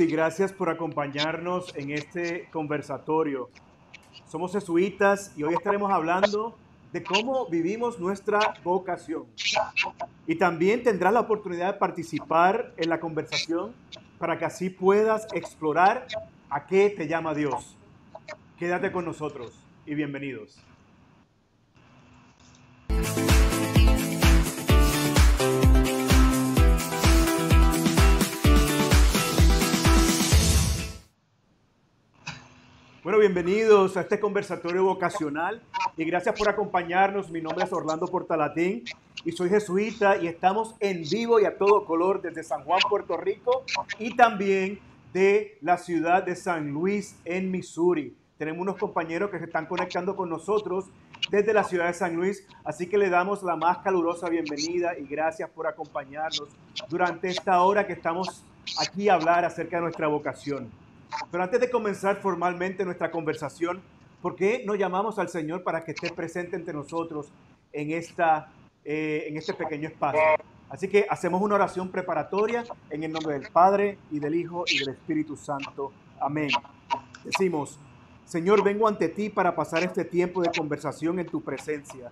y gracias por acompañarnos en este conversatorio. Somos jesuitas y hoy estaremos hablando de cómo vivimos nuestra vocación. Y también tendrás la oportunidad de participar en la conversación para que así puedas explorar a qué te llama Dios. Quédate con nosotros y bienvenidos. Bueno, bienvenidos a este conversatorio vocacional y gracias por acompañarnos. Mi nombre es Orlando Portalatín y soy jesuita y estamos en vivo y a todo color desde San Juan, Puerto Rico y también de la ciudad de San Luis en Missouri. Tenemos unos compañeros que se están conectando con nosotros desde la ciudad de San Luis, así que le damos la más calurosa bienvenida y gracias por acompañarnos durante esta hora que estamos aquí a hablar acerca de nuestra vocación. Pero antes de comenzar formalmente nuestra conversación, ¿por qué no llamamos al Señor para que esté presente entre nosotros en, esta, eh, en este pequeño espacio? Así que hacemos una oración preparatoria en el nombre del Padre y del Hijo y del Espíritu Santo. Amén. Decimos, Señor, vengo ante ti para pasar este tiempo de conversación en tu presencia.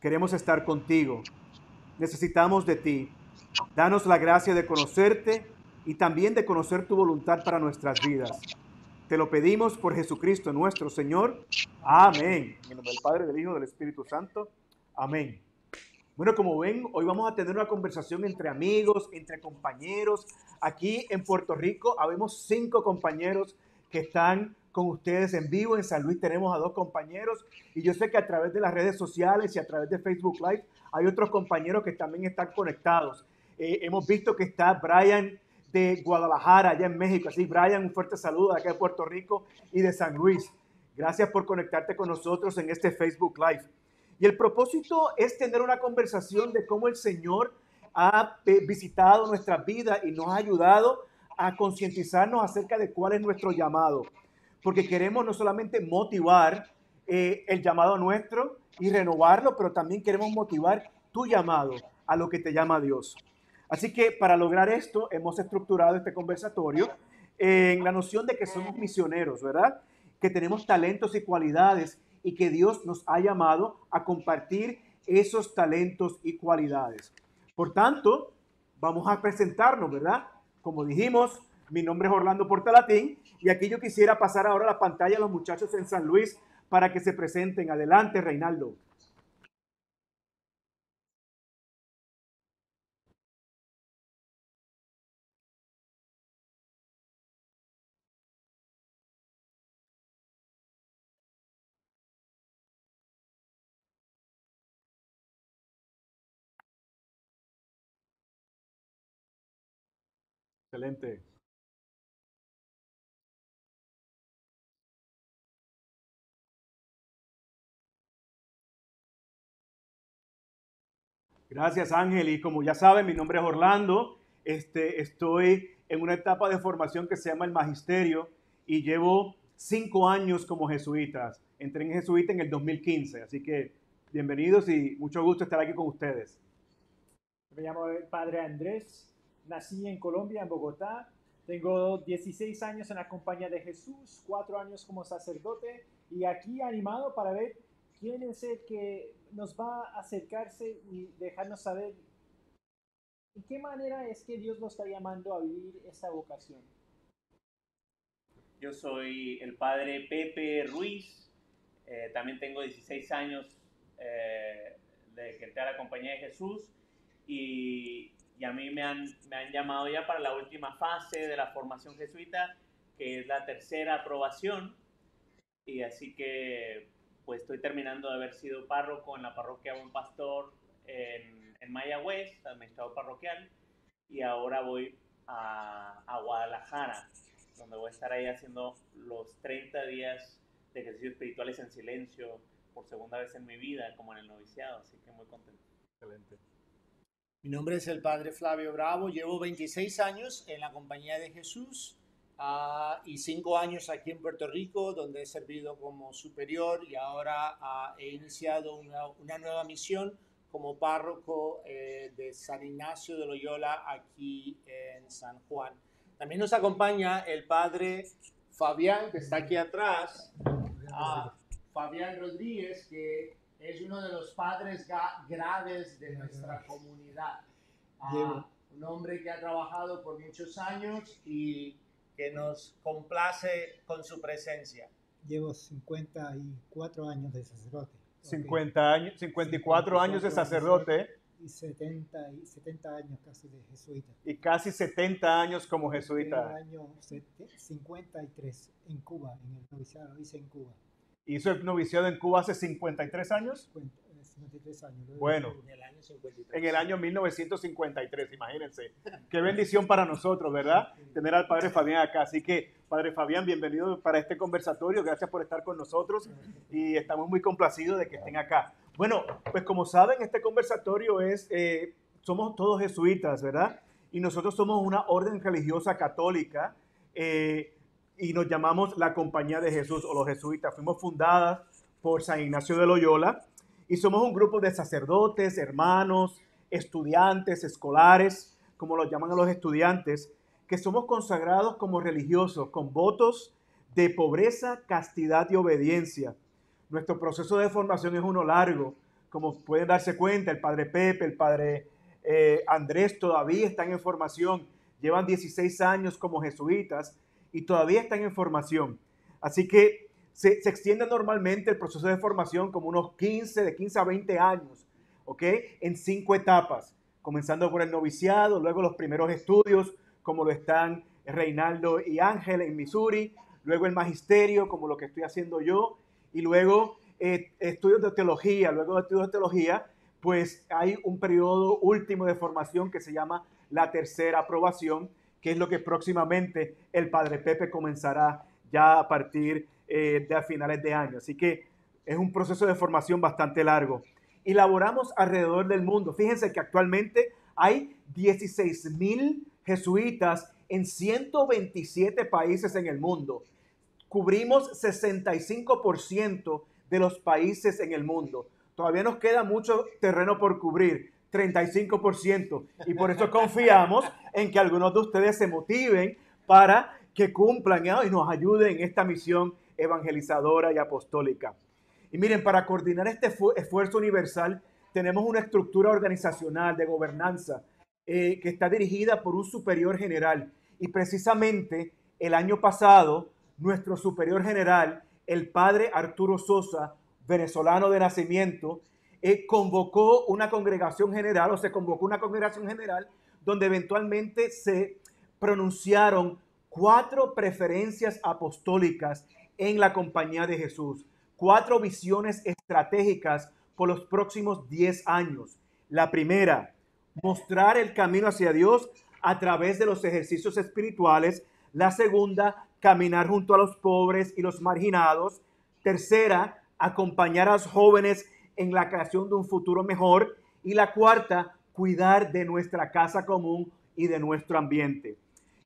Queremos estar contigo. Necesitamos de ti. Danos la gracia de conocerte y también de conocer tu voluntad para nuestras vidas. Te lo pedimos por Jesucristo nuestro Señor. Amén. En nombre del Padre, del Hijo, del Espíritu Santo. Amén. Bueno, como ven, hoy vamos a tener una conversación entre amigos, entre compañeros. Aquí en Puerto Rico habemos cinco compañeros que están con ustedes en vivo. En San Luis tenemos a dos compañeros y yo sé que a través de las redes sociales y a través de Facebook Live hay otros compañeros que también están conectados. Eh, hemos visto que está Brian de Guadalajara, allá en México. Así, Brian, un fuerte saludo de acá de Puerto Rico y de San Luis. Gracias por conectarte con nosotros en este Facebook Live. Y el propósito es tener una conversación de cómo el Señor ha eh, visitado nuestra vida y nos ha ayudado a concientizarnos acerca de cuál es nuestro llamado. Porque queremos no solamente motivar eh, el llamado nuestro y renovarlo, pero también queremos motivar tu llamado a lo que te llama Dios. Así que para lograr esto hemos estructurado este conversatorio en la noción de que somos misioneros, ¿verdad? Que tenemos talentos y cualidades y que Dios nos ha llamado a compartir esos talentos y cualidades. Por tanto, vamos a presentarnos, ¿verdad? Como dijimos, mi nombre es Orlando Portalatín y aquí yo quisiera pasar ahora la pantalla a los muchachos en San Luis para que se presenten. Adelante, Reinaldo. Excelente. Gracias Ángel y como ya saben mi nombre es Orlando. Este, estoy en una etapa de formación que se llama el magisterio y llevo cinco años como jesuitas. Entré en jesuita en el 2015, así que bienvenidos y mucho gusto estar aquí con ustedes. Me llamo padre Andrés, nací en Colombia, en Bogotá. Tengo 16 años en la compañía de Jesús, 4 años como sacerdote y aquí animado para ver quién es el que nos va a acercarse y dejarnos saber en qué manera es que Dios nos está llamando a vivir esta vocación. Yo soy el padre Pepe Ruiz, eh, también tengo 16 años eh, de que entré a la compañía de Jesús y, y a mí me han, me han llamado ya para la última fase de la formación jesuita, que es la tercera aprobación. Y así que pues estoy terminando de haber sido párroco en la parroquia Buen Pastor en, en Mayagüez, administrador parroquial, y ahora voy a, a, Guadalajara, donde voy a estar ahí haciendo los 30 días de ejercicios espirituales en silencio por segunda vez en mi vida, como en el noviciado, así que muy contento. Excelente. Mi nombre es el Padre Flavio Bravo, llevo 26 años en la Compañía de Jesús uh, y 5 años aquí en Puerto Rico, donde he servido como superior y ahora uh, he iniciado una, una, nueva misión como párroco eh, de San Ignacio de Loyola aquí en San Juan. También nos acompaña el Padre Fabián, que está aquí atrás, uh, Fabián Rodríguez, que es uno de los padres graves de nuestra comunidad. Uh, un hombre que ha trabajado por muchos años y que nos complace con su presencia. Llevo 54 años de sacerdote. 50 años, 54 años de sacerdote. Y 70, y 70 años casi de jesuita. Y casi 70 años como jesuita. El año 53 en Cuba, en el noviciado, hice en Cuba hizo el noviciado en Cuba hace 53 años. 53 años. Bueno, en el, año 53. en el año 1953, imagínense. Qué bendición para nosotros, ¿verdad? Tener al Padre Fabián acá. Así que, Padre Fabián, bienvenido para este conversatorio. Gracias por estar con nosotros y estamos muy complacidos de que estén acá. Bueno, pues como saben, este conversatorio es, eh, somos todos jesuitas, ¿verdad? Y nosotros somos una orden religiosa católica. Eh, y nos llamamos la Compañía de Jesús o los jesuitas. Fuimos fundadas por San Ignacio de Loyola y somos un grupo de sacerdotes, hermanos, estudiantes, escolares, como los llaman a los estudiantes, que somos consagrados como religiosos con votos de pobreza, castidad y obediencia. Nuestro proceso de formación es uno largo. Como pueden darse cuenta, el padre Pepe, el padre eh, Andrés todavía están en formación. Llevan 16 años como jesuitas y todavía están en formación. Así que se, extiende normalmente el proceso de formación como unos 15, de 15 a 20 años, ¿ok? En cinco etapas, comenzando por el noviciado, luego los primeros estudios, como lo están Reinaldo y Ángel en Missouri, luego el magisterio, como lo que estoy haciendo yo, y luego eh, estudios de teología, luego de estudios de teología, pues hay un periodo último de formación que se llama la tercera aprobación, que es lo que próximamente el Padre Pepe comenzará ya a partir eh, de a finales de año. Así que es un proceso de formación bastante largo. Y laboramos alrededor del mundo. Fíjense que actualmente hay 16 mil jesuitas en 127 países en el mundo. Cubrimos 65% de los países en el mundo. Todavía nos queda mucho terreno por cubrir, 35%. Y por eso confiamos en que algunos de ustedes se motiven para que cumplan y nos ayuden en esta misión evangelizadora y apostólica. Y miren, para coordinar este esfuerzo universal tenemos una estructura organizacional de gobernanza eh, que está dirigida por un superior general. Y precisamente el año pasado, nuestro superior general, el padre Arturo Sosa, venezolano de nacimiento, eh, convocó una congregación general o se convocó una congregación general donde eventualmente se pronunciaron cuatro preferencias apostólicas en la compañía de Jesús, cuatro visiones estratégicas por los próximos diez años. La primera, mostrar el camino hacia Dios a través de los ejercicios espirituales. La segunda, caminar junto a los pobres y los marginados. Tercera, acompañar a los jóvenes en la creación de un futuro mejor. Y la cuarta, cuidar de nuestra casa común y de nuestro ambiente.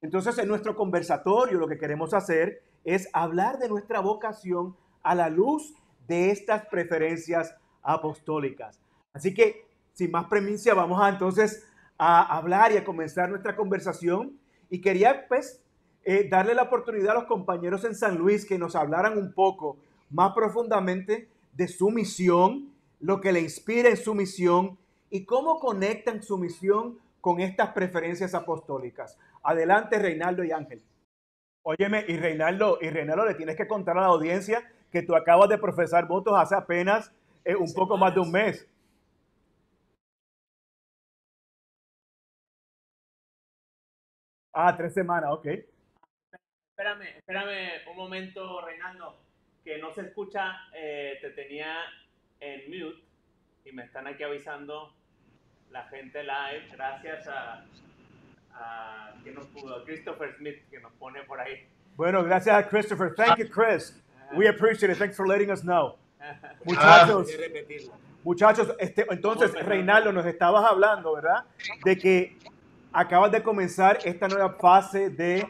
Entonces, en nuestro conversatorio lo que queremos hacer es hablar de nuestra vocación a la luz de estas preferencias apostólicas. Así que, sin más premicia, vamos a entonces a hablar y a comenzar nuestra conversación. Y quería, pues, eh, darle la oportunidad a los compañeros en San Luis que nos hablaran un poco más profundamente de su misión, lo que le inspira en su misión y cómo conectan su misión con estas preferencias apostólicas. Adelante, Reinaldo y Ángel. Óyeme, y Reinaldo, y Reinaldo, le tienes que contar a la audiencia que tú acabas de profesar votos hace apenas eh, un poco más de un mes. Ah, tres semanas, ok. Espérame, espérame un momento, Reinaldo, que no se escucha, eh, te tenía en mute y me están aquí avisando la gente live, gracias a, a ¿quién nos pudo? Christopher Smith, que nos pone por ahí. Bueno, gracias a Christopher. Thank you, Chris. We appreciate it. Thanks for letting us know. Ah, Muchachos, que repetirlo. muchachos, este, entonces, Reinaldo, nos estabas hablando, ¿verdad? De que acabas de comenzar esta nueva fase de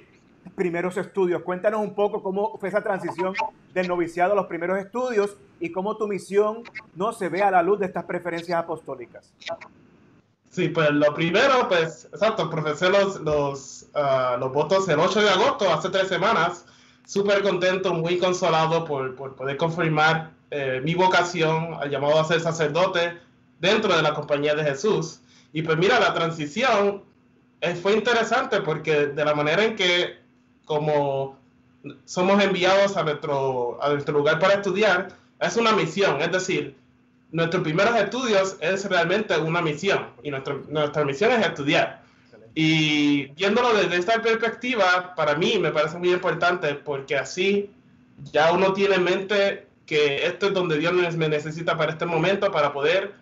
primeros estudios. Cuéntanos un poco cómo fue esa transición del noviciado los primeros estudios y cómo tu misión no se ve a la luz de estas preferencias apostólicas. Sí, pues lo primero, pues, exacto, profesé los, los, ah, los votos el 8 de agosto, hace tres semanas. Súper contento, muy consolado por, por poder confirmar eh, mi vocación al llamado a ser sacerdote dentro de la compañía de Jesús. Y pues mira, la transición eh, fue interesante porque de la manera en que como somos enviados a nuestro, a nuestro lugar para estudiar, es una misión, es decir, nuestros primeros estudios es realmente una misión y nuestra, nuestra misión es estudiar. Y viéndolo desde esta perspectiva, para mí me parece muy importante porque así ya uno tiene en mente que esto es donde Dios me necesita para este momento, para poder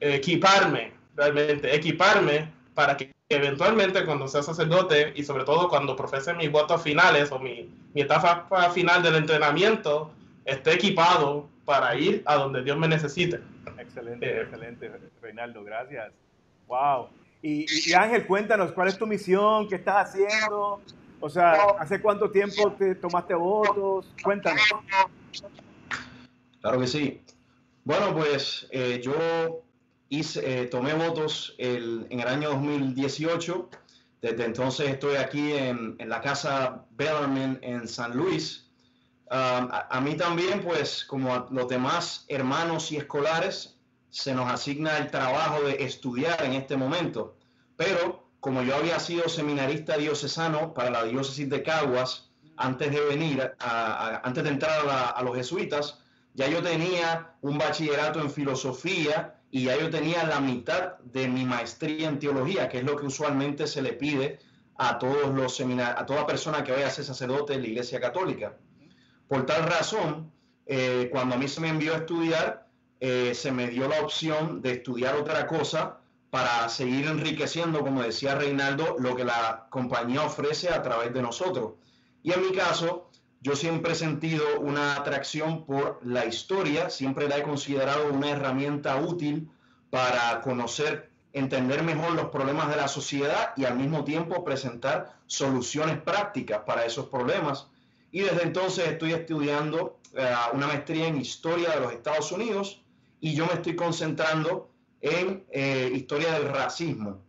equiparme, realmente, equiparme para que eventualmente cuando sea sacerdote y sobre todo cuando profese mis votos finales o mi, mi etapa final del entrenamiento, esté equipado para ir a donde Dios me necesite. Excelente, Eh. excelente, Reinaldo, gracias. Wow. Y, Ángel, cuéntanos, ¿cuál es tu misión? ¿Qué estás haciendo? O sea, ¿hace cuánto tiempo te tomaste votos? Cuéntanos. Claro que sí. Bueno, pues eh, yo hice, eh, tomé votos en el año 2018. Desde entonces estoy aquí en, la casa Bellarmine en San Luis. Um, a, mí también, pues, como a los demás hermanos y escolares, se nos asigna el trabajo de estudiar en este momento. Pero como yo había sido seminarista diocesano para la diócesis de Caguas antes de venir, antes de entrar a los jesuitas, ya yo tenía un bachillerato en filosofía y ya yo tenía la mitad de mi maestría en teología, que es lo que usualmente se le pide a todos los seminar a toda persona que vaya a ser sacerdote en la Iglesia Católica. Por tal razón, eh, cuando a mí se me envió a estudiar, eh, se me dio la opción de estudiar otra cosa para seguir enriqueciendo, como decía Reinaldo, lo que la compañía ofrece a través de nosotros. Y en mi caso, yo siempre he sentido una atracción por la historia, siempre la he considerado una herramienta útil para conocer, entender mejor los problemas de la sociedad y al mismo tiempo presentar soluciones prácticas para esos problemas. Y desde entonces estoy estudiando eh, una maestría en historia de los Estados Unidos y yo me estoy concentrando en eh, historia del racismo.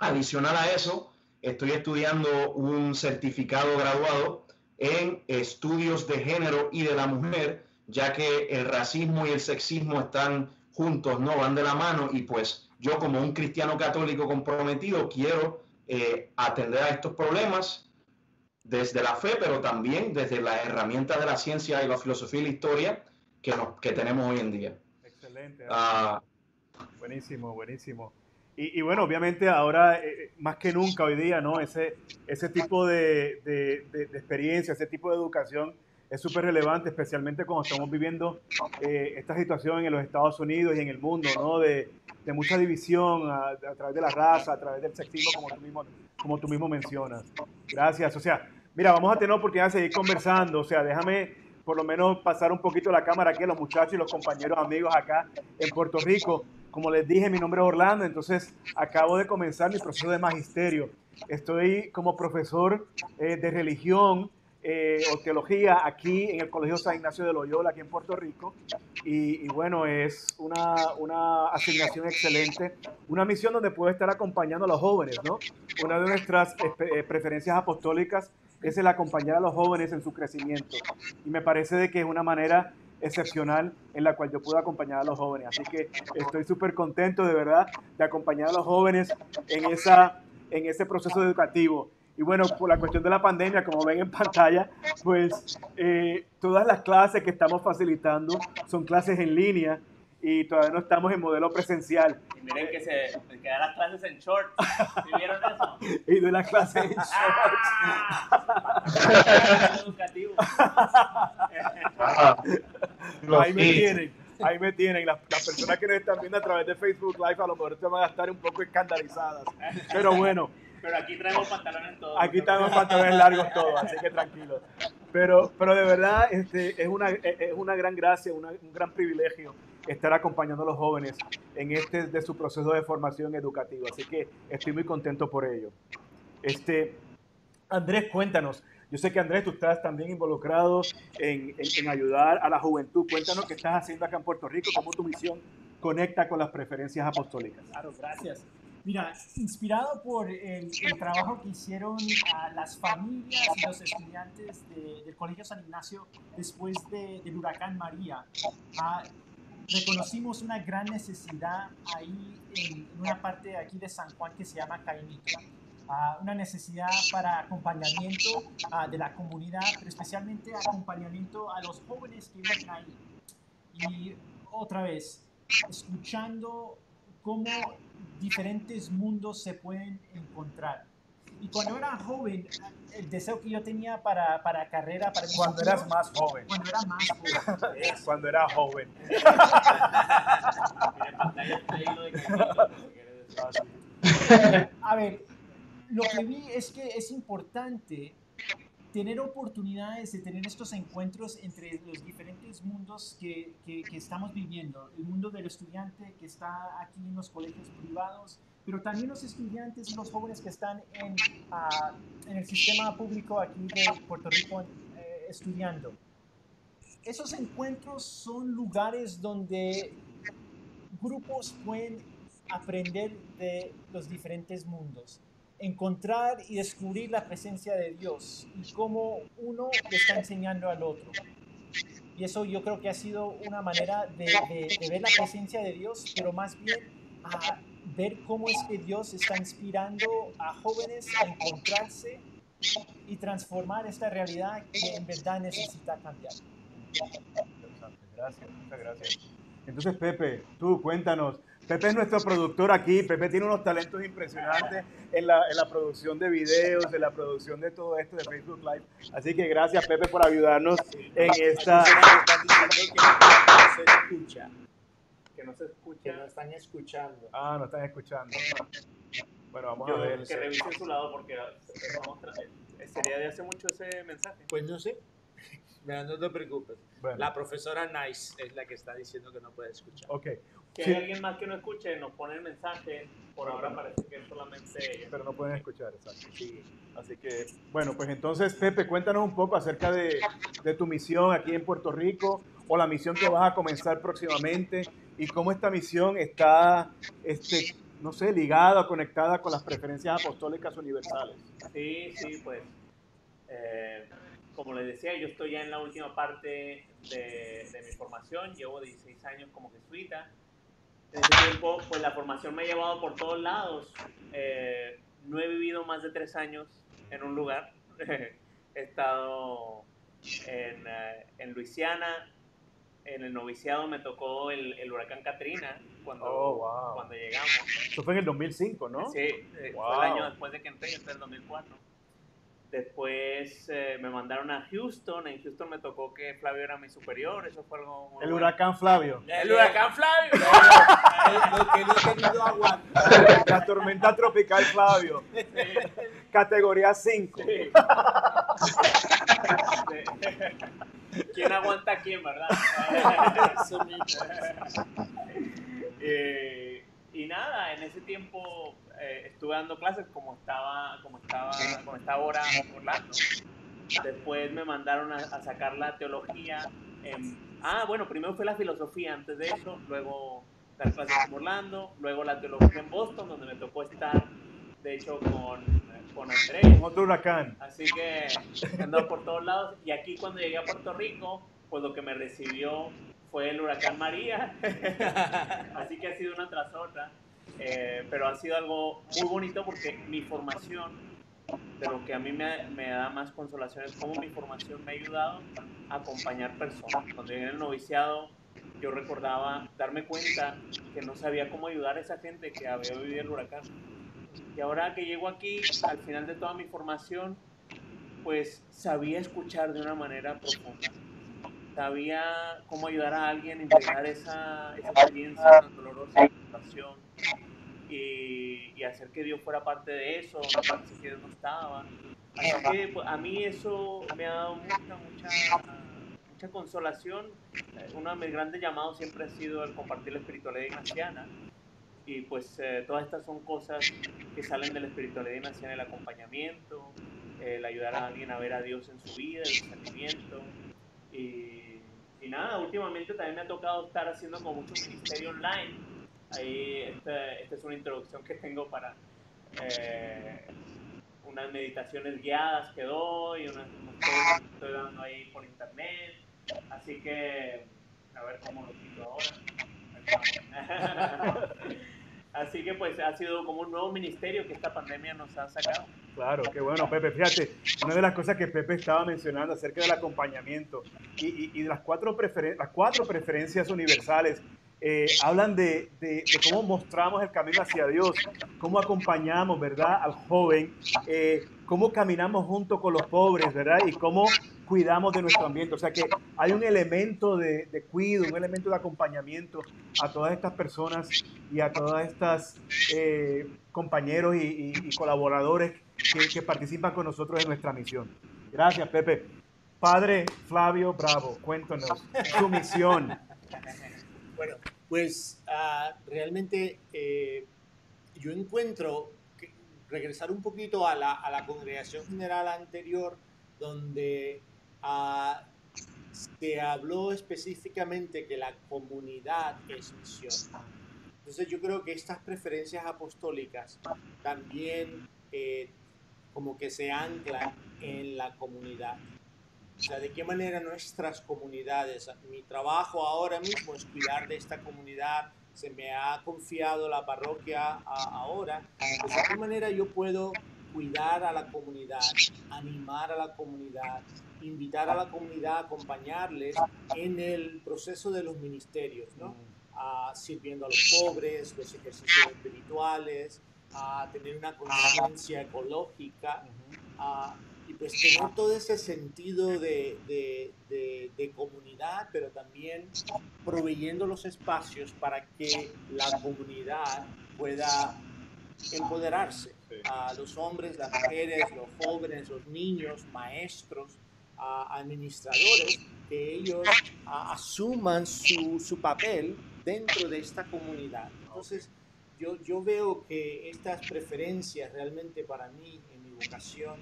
Adicional a eso, estoy estudiando un certificado graduado en estudios de género y de la mujer, ya que el racismo y el sexismo están juntos, no van de la mano y pues yo como un cristiano católico comprometido quiero eh, atender a estos problemas desde la fe, pero también desde las herramientas de la ciencia y la filosofía y la historia que, nos- que tenemos hoy en día. Excelente. Ah, Buenísimo, buenísimo. Y, bueno, obviamente ahora, eh, más que nunca hoy día, ¿no? Ese, ese tipo de, de- experiencia, ese tipo de educación es súper relevante, especialmente cuando estamos viviendo eh, esta situación en los Estados Unidos y en el mundo, ¿no? De, de mucha división a, a través de la raza, a través del sexismo, como tú, mismo, como tú mismo mencionas. Gracias. O sea, mira, vamos a tener oportunidad de seguir conversando. O sea, déjame por lo menos pasar un poquito la cámara aquí los muchachos y los compañeros amigos acá en Puerto Rico. Como les dije, mi nombre es Orlando, entonces acabo de comenzar mi proceso de magisterio. Estoy como profesor eh, de religión eh, o teología aquí en el Colegio San Ignacio de Loyola, aquí en Puerto Rico. Y, bueno, es una, una asignación excelente, una misión donde puedo estar acompañando a los jóvenes, ¿no? Una de nuestras espe- eh, preferencias apostólicas es el acompañar a los jóvenes en su crecimiento. Y me parece de que es una manera excepcional en la cual yo puedo acompañar a los jóvenes. Así que estoy súper contento de verdad de acompañar a los jóvenes en, esa, en ese proceso educativo. Y bueno, por la cuestión de la pandemia, como ven en pantalla, pues eh, todas las clases que estamos facilitando son clases en línea y todavía no estamos en modelo presencial. Y miren que se que da las clases en shorts. ¿Sí vieron eso? Y doy las clases en shorts. Ah, educativo. Ah, Ahí me tienen, ahí me tienen. Las, las personas que nos están viendo a través de Facebook Live a lo mejor se van a estar un poco escandalizadas. Pero bueno, Pero aquí traemos pantalones todos. aquí estamos pantalones largos todos, así que tranquilos. Pero, pero de verdad este, es, una, es es una gran gracia, una- un gran privilegio estar acompañando a los jóvenes en este de su proceso de formación educativa. Así que estoy muy contento por ello. Este, Andrés, cuéntanos. Yo sé que Andrés, tú estás también involucrado en, en- en ayudar a la juventud. Cuéntanos qué estás haciendo acá en Puerto Rico, cómo tu misión conecta con las preferencias apostólicas. Claro, gracias. Mira, inspirado por el, el trabajo que hicieron a las familias y los estudiantes de- del Colegio San Ignacio después de- del huracán María, ah, reconocimos una gran necesidad ahí en una parte aquí de San Juan que se llama Caimito. Ah, una necesidad para acompañamiento ah, de la comunidad, pero especialmente acompañamiento a los jóvenes que viven ahí. Y otra vez, escuchando cómo diferentes mundos se pueden encontrar. Y cuando era joven, el deseo que yo tenía para, para carrera, para Cuando futuro, eras más joven. cuando era más joven, eso. Cuando era joven. A ver, lo que vi es que es importante tener oportunidades de tener estos encuentros entre los diferentes mundos que, que- que estamos viviendo. El mundo del estudiante que está aquí en los colegios privados, pero también los estudiantes y los jóvenes que están en, ah, en el sistema público aquí de Puerto Rico eh, estudiando. Esos encuentros son lugares donde grupos pueden aprender de los diferentes mundos, encontrar y descubrir la presencia de Dios y cómo uno está enseñando al otro. Y eso yo creo que ha sido una manera de, ver la presencia de Dios, pero más bien a ver cómo es que Dios está inspirando a jóvenes a encontrarse y transformar esta realidad que en verdad necesita cambiar. Gracias, muchas gracias. Entonces, Pepe, tú cuéntanos. Pepe es nuestro productor aquí. Pepe tiene unos talentos impresionantes en la, en la producción de videos, en la producción de todo esto de Facebook Live. Así que gracias, Pepe, por ayudarnos en esta. Están diciendo que no se escucha, Que no se que escucha. no están escuchando. Ah, no están escuchando. Bueno, vamos a ver. que revisen su lado porque vamos a tra- eh, sería de hace mucho ese mensaje. Pues no sé. Mira, no te preocupes. Bueno, La profesora Nice es la que está diciendo que no puede escuchar. ok. Si Sí. hay alguien más que no escuche, nos pone el mensaje. Por ahora parece que es solamente ella. Pero no pueden escuchar, exacto. Así que, bueno, pues entonces, Pepe, cuéntanos un poco acerca de, de tu misión aquí en Puerto Rico o la misión que vas a comenzar próximamente y cómo esta misión está, este, no sé, ligada o conectada con las preferencias apostólicas universales. Sí, sí, pues. eh, como les decía, yo estoy ya en la última parte de, de mi formación. Llevo 16 años como jesuita. En ese tiempo, pues la formación me ha llevado por todos lados. Eh, no he vivido más de tres años en un lugar. he estado en, eh, en Luisiana. En el noviciado me tocó el, el huracán Katrina cuando, Oh, wow. cuando llegamos. Eso fue en el 2005, ¿no? Sí, eh, Wow. fue el año después de que entré, entré en 2004. Después eh, me mandaron a Houston, en Houston me tocó que Flavio era mi superior, eso fue algo muy El bueno. huracán Flavio. El huracán Flavio. Lo que no he tenido aguanta. La tormenta tropical Flavio. Categoría 5. Sí. ¿Quién aguanta a quién, verdad? Eh, y nada, en ese tiempo eh, estuve dando clases como estaba, como estaba, como estaba ahora Orlando. Después me mandaron a, a sacar la teología. en- ah, bueno, primero fue la filosofía antes de eso, luego dar clases en Orlando, luego la teología en Boston, donde me tocó estar, de hecho, con, con Andrés. Otro huracán. Así que he andado por todos lados. Y aquí cuando llegué a Puerto Rico, pues lo que me recibió fue el huracán María. Así que ha sido una tras otra. Eh, pero ha sido algo muy bonito porque mi formación de lo que a mí me, me, da más consolación es cómo mi formación me ha ayudado a acompañar personas. Cuando llegué en el noviciado, yo recordaba darme cuenta que no sabía cómo ayudar a esa gente que había vivido el huracán. Y ahora que llego aquí, al final de toda mi formación, pues sabía escuchar de una manera profunda. Sabía cómo ayudar a alguien a integrar esa, esa experiencia tan dolorosa de situación y, y, hacer que Dios fuera parte de eso, no que Dios no estaba. Así que pues, a mí eso me ha dado mucha, mucha, mucha consolación. Uno de mis grandes llamados siempre ha sido el compartir la espiritualidad ignaciana. Y pues eh, todas estas son cosas que salen de la espiritualidad ignaciana, el acompañamiento, el ayudar a alguien a ver a Dios en su vida, el discernimiento. Y, y nada, últimamente también me ha tocado estar haciendo como mucho ministerio online Ahí, esta, esta, es una introducción que tengo para eh, unas meditaciones guiadas que doy, unas, cosas que estoy dando ahí por internet. Así que, a ver cómo lo quito ahora. Así que pues ha sido como un nuevo ministerio que esta pandemia nos ha sacado. Claro, qué bueno, Pepe. Fíjate, una de las cosas que Pepe estaba mencionando acerca del acompañamiento y, y, y de las cuatro, preferen las cuatro preferencias universales eh, hablan de, de, cómo mostramos el camino hacia Dios, cómo acompañamos, ¿verdad?, al joven, eh, cómo caminamos junto con los pobres, ¿verdad?, y cómo cuidamos de nuestro ambiente. O sea que hay un elemento de, de cuido, un elemento de acompañamiento a todas estas personas y a todas estas eh, compañeros y, colaboradores que, participan con nosotros en nuestra misión. Gracias, Pepe. Padre Flavio Bravo, cuéntanos su misión. Bueno, pues uh, realmente eh, yo encuentro que regresar un poquito a la, a la congregación general anterior, donde uh, se habló específicamente que la comunidad es misión. Entonces yo creo que estas preferencias apostólicas también eh, como que se anclan en la comunidad. O sea, de qué manera nuestras comunidades, mi trabajo ahora mismo es cuidar de esta comunidad, se me ha confiado la parroquia ahora, pues de qué manera yo puedo cuidar a la comunidad, animar a la comunidad, invitar a la comunidad a acompañarles en el proceso de los ministerios, ¿no? A, sirviendo a los pobres, los ejercicios espirituales, a tener una conciencia ecológica, a y pues tener todo ese sentido de, de, de, comunidad, pero también proveyendo los espacios para que la comunidad pueda empoderarse. A los hombres, las mujeres, los jóvenes, los niños, maestros, a administradores, que ellos asuman su, su papel dentro de esta comunidad. Entonces, yo, yo veo que estas preferencias realmente para mí, en mi vocación,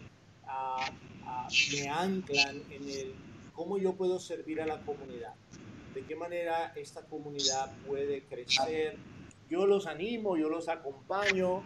me anclan en el cómo yo puedo servir a la comunidad, de qué manera esta comunidad puede crecer. Yo los animo, yo los acompaño,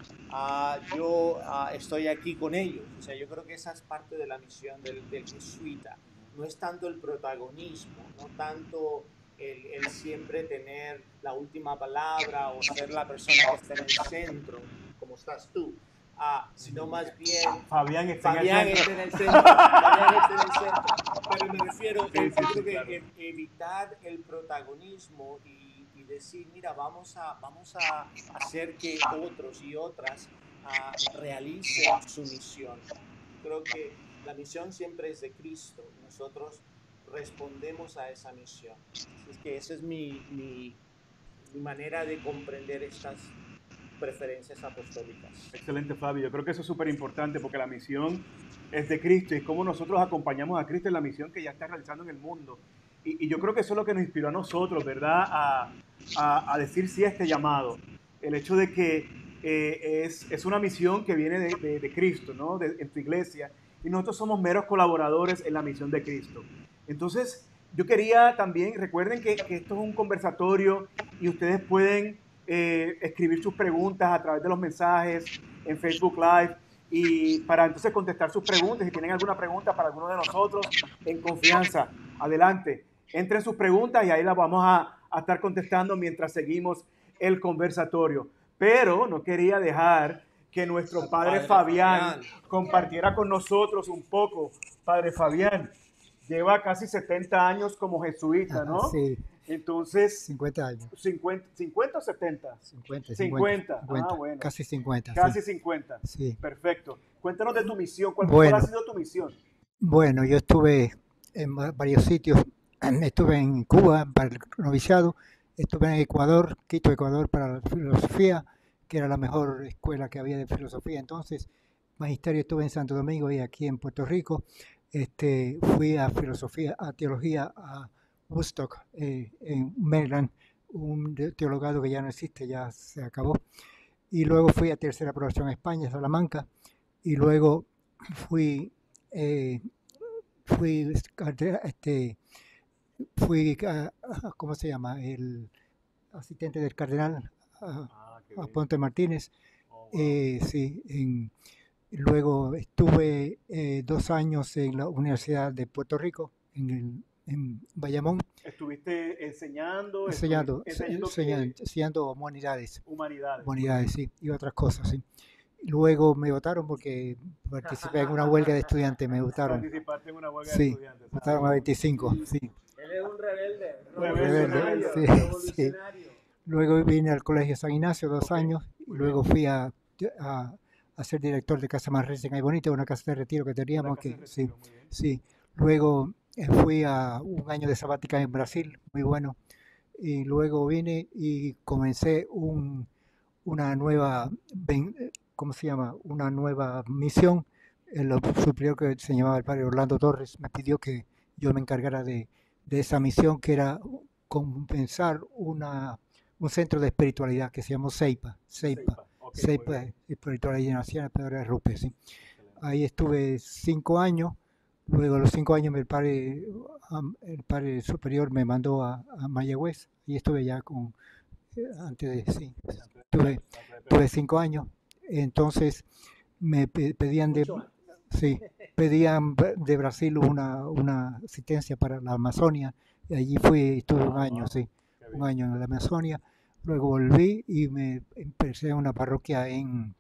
yo estoy aquí con ellos. O sea, yo creo que esa es parte de la misión del, del jesuita. No es tanto el protagonismo, no tanto el, el, siempre tener la última palabra o ser la persona que está en el centro, como estás tú, Ah, sino más bien Fabián está, Fabián en, el está en el centro. Fabián está en el centro. Pero me refiero sí, sí, sí, que claro. evitar el protagonismo y, decir, mira, vamos a, vamos a hacer que otros y otras uh, realicen su misión. Creo que la misión siempre es de Cristo. Nosotros respondemos a esa misión. Es que esa es mi, mi, mi manera de comprender estas preferencias apostólicas. Excelente, Fabio. Yo creo que eso es súper importante porque la misión es de Cristo y cómo nosotros acompañamos a Cristo en la misión que ya está realizando en el mundo. Y, y yo creo que eso es lo que nos inspiró a nosotros, ¿verdad? A, a, a decir sí a este llamado. El hecho de que eh, es, es, una misión que viene de, Cristo, ¿no? De, en tu iglesia. Y nosotros somos meros colaboradores en la misión de Cristo. Entonces, yo quería también, recuerden que, que esto es un conversatorio y ustedes pueden eh, escribir sus preguntas a través de los mensajes en Facebook Live y para entonces contestar sus preguntas. Si tienen alguna pregunta para alguno de nosotros, en confianza, adelante. Entren sus preguntas y ahí las vamos a, a estar contestando mientras seguimos el conversatorio. Pero no quería dejar que nuestro padre, Fabián, compartiera con nosotros un poco. Padre Fabián, lleva casi 70 años como jesuita, ¿no? Sí, Entonces, 50 años. 50, 50 o 70? 50, 50. 50, Ah, bueno. Casi 50. sí. Casi 50. Sí. Perfecto. Cuéntanos de tu misión. ¿Cuál, Bueno. cuál ha sido tu misión? Bueno, yo estuve en va- varios sitios. Estuve en Cuba para el noviciado, estuve en Ecuador, Quito, Ecuador, para la filosofía, que era la mejor escuela que había de filosofía. Entonces, magisterio estuve en Santo Domingo y aquí en Puerto Rico. Este, fui a filosofía, a teología a Woodstock, eh, en Maryland, un teologado que ya no existe, ya se acabó. Y luego fui a tercera aprobación a España, Salamanca, y luego fui eh, fui este fui a- a- ¿cómo se llama? el asistente del cardenal a, Ah. Ponte Martínez Oh, wow. eh, sí en- luego estuve eh, dos años en la Universidad de Puerto Rico en, el, en Bayamón ¿Estuviste enseñando? enseñando, enseñando humanidades Humanidades. humanidades sí y otras cosas sí luego me votaron porque participé en una huelga de estudiantes me votaron Participaste en una huelga Sí, de estudiantes. votaron a 25 sí Él es un rebelde, Rebelde, revolucionario, sí, revolucionario. Luego vine al Colegio San Ignacio dos años y luego fui a, a, a ser director de Casa Manresa en Ay Bonito, una casa de retiro que teníamos. Que, sí, retiro, sí. Luego eh, fui a un año de sabática en Brasil, muy bueno. Y luego vine y comencé un, una nueva, ¿cómo se llama? Una nueva misión. El superior que se llamaba el padre Orlando Torres me pidió que yo me encargara de, de esa misión que era compensar una, un centro de espiritualidad que se llamó. Seipa, ok, muy CEIPA, bien. Espiritualidad Nacional Pedro de Rupe, sí. Ahí estuve cinco años. Luego a los cinco años el padre, el padre superior me mandó a, a Mayagüez y estuve ya con, eh, antes de, sí, estuve, tuve cinco años. Entonces me pe- pedían de, sí, pedían de Brasil una, una asistencia para la Amazonia. Y allí fui, estuve un Ah, año, wow. sí, un año en la Amazonia. Luego volví y me empecé en una parroquia en,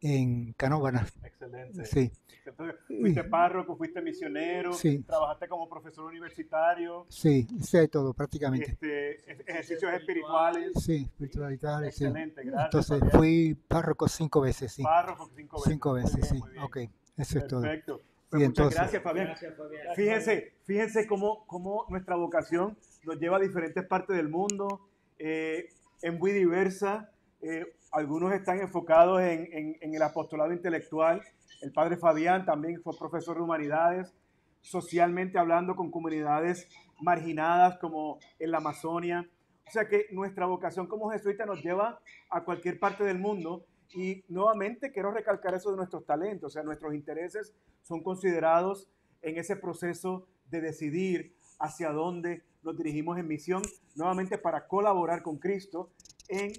en Canóvanas, Excelente. sí. Entonces, fuiste párroco, fuiste misionero, Sí. trabajaste como profesor universitario, Sí, sé todo prácticamente. este, ejercicios espirituales. Sí, espiritualidad, sí. Excelente, gracias. Entonces Fabián. fui párroco cinco veces, sí. Párroco cinco veces. Cinco Muy veces, bien, sí. muy bien. Ok, eso es todo. Perfecto. Y Pues muchas entonces- gracias, Fabián. Gracias, Fabián. Fíjense, fíjense cómo, cómo nuestra vocación nos lleva a diferentes partes del mundo, eh, es muy diversa. Eh, algunos están enfocados en, en- en el apostolado intelectual. El padre Fabián también fue profesor de humanidades, socialmente hablando con comunidades marginadas como en la Amazonia. O sea que nuestra vocación como jesuita nos lleva a cualquier parte del mundo y nuevamente quiero recalcar eso de nuestros talentos, o sea, nuestros intereses son considerados en ese proceso de decidir hacia dónde nos dirigimos en misión, nuevamente para colaborar con Cristo en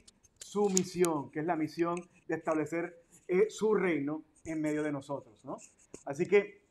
su misión, que es la misión de establecer eh, su reino en medio de nosotros, ¿no? Así que,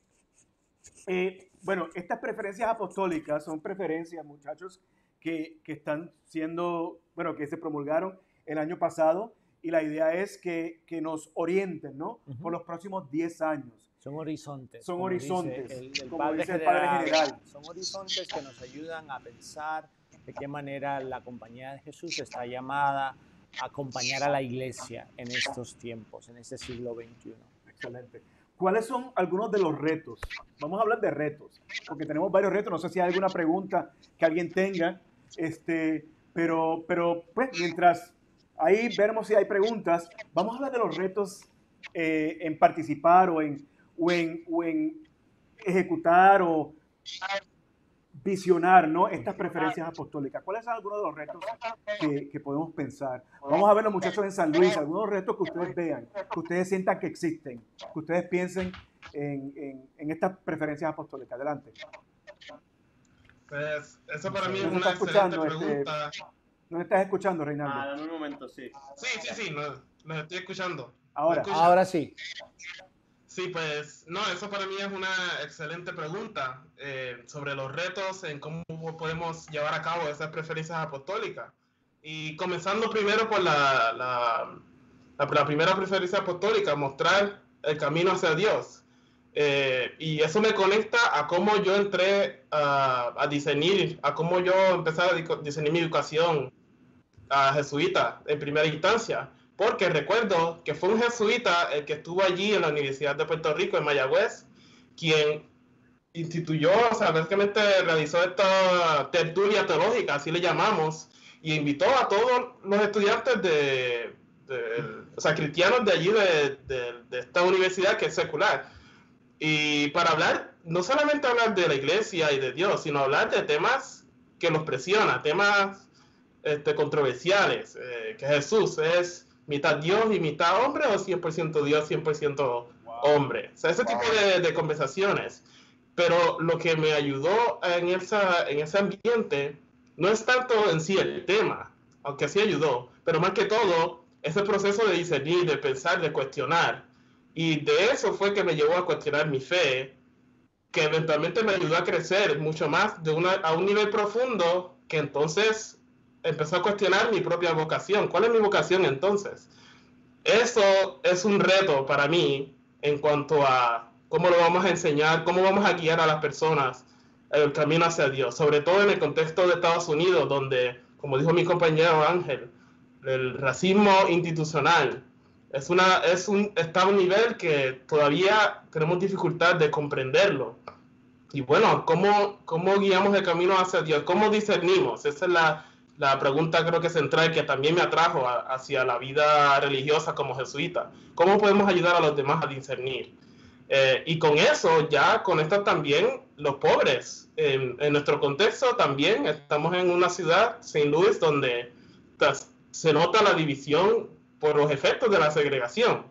eh, bueno, estas preferencias apostólicas son preferencias, muchachos, que, que están siendo, bueno, que se promulgaron el año pasado y la idea es que, que nos orienten, ¿no? Por los próximos 10 años. Son horizontes. Son dice horizontes, el- el como padre dice el padre general. Son horizontes que nos ayudan a pensar de qué manera la compañía de Jesús está llamada acompañar a la iglesia en estos tiempos, en este siglo XXI. Excelente. ¿Cuáles son algunos de los retos? Vamos a hablar de retos, porque tenemos varios retos. No sé si hay alguna pregunta que alguien tenga, este, pero, pero pues mientras ahí vemos si hay preguntas, vamos a hablar de los retos eh, en participar o en, o en, o en ejecutar o visionar ¿no? estas preferencias apostólicas. ¿Cuáles son algunos de los retos que, que podemos pensar? Vamos a ver los muchachos en San Luis, algunos retos que ustedes vean, que ustedes sientan que existen, que ustedes piensen en, en- en estas preferencias apostólicas. Adelante. Pues eso para mí es ¿Nos una excelente este, pregunta. ¿No me estás escuchando, Ah, Reinaldo? dame un momento, sí. Sí, sí, sí, los los estoy escuchando. Ahora. Ahora sí. Sí, pues no, eso para mí es una excelente pregunta eh, sobre los retos en cómo podemos llevar a cabo esas preferencias apostólicas. Y comenzando primero por la, la, primera preferencia apostólica, mostrar el camino hacia Dios. Eh, y eso me conecta a cómo yo entré a, a a cómo yo empecé a discernir mi educación a jesuita en primera instancia, porque recuerdo que fue un jesuita el que estuvo allí en la Universidad de Puerto Rico, en Mayagüez, quien instituyó, o sea, básicamente realizó esta tertulia teológica, así le llamamos, y invitó a todos los estudiantes de, o sea, cristianos de allí, de, esta universidad que es secular. Y para hablar, no solamente hablar de la iglesia y de Dios, sino hablar de temas que los presiona, temas este, controversiales, eh, que Jesús es mitad Dios y mitad hombre o 100% Dios, 100% hombre. O sea, ese tipo de, de, conversaciones. Pero lo que me ayudó en, esa, en ese ambiente no es tanto en sí el tema, aunque sí ayudó, pero más que todo ese proceso de discernir, de pensar, de cuestionar. Y de eso fue que me llevó a cuestionar mi fe, que eventualmente me ayudó a crecer mucho más de una, a un nivel profundo, que entonces empezó a cuestionar mi propia vocación. ¿Cuál es mi vocación entonces? Eso es un reto para mí en cuanto a cómo lo vamos a enseñar, cómo vamos a guiar a las personas el camino hacia Dios, sobre todo en el contexto de Estados Unidos, donde, como dijo mi compañero Ángel, el racismo institucional es una, es un, está a un nivel que todavía tenemos dificultad de comprenderlo. Y bueno, ¿cómo, cómo guiamos el camino hacia Dios? ¿Cómo discernimos? Esa es la, la pregunta creo que central que también me atrajo hacia la vida religiosa como jesuita. ¿Cómo podemos ayudar a los demás a discernir? Eh, y con eso ya conecta también los pobres. En, nuestro contexto también estamos en una ciudad, St. Louis, donde se nota la división por los efectos de la segregación.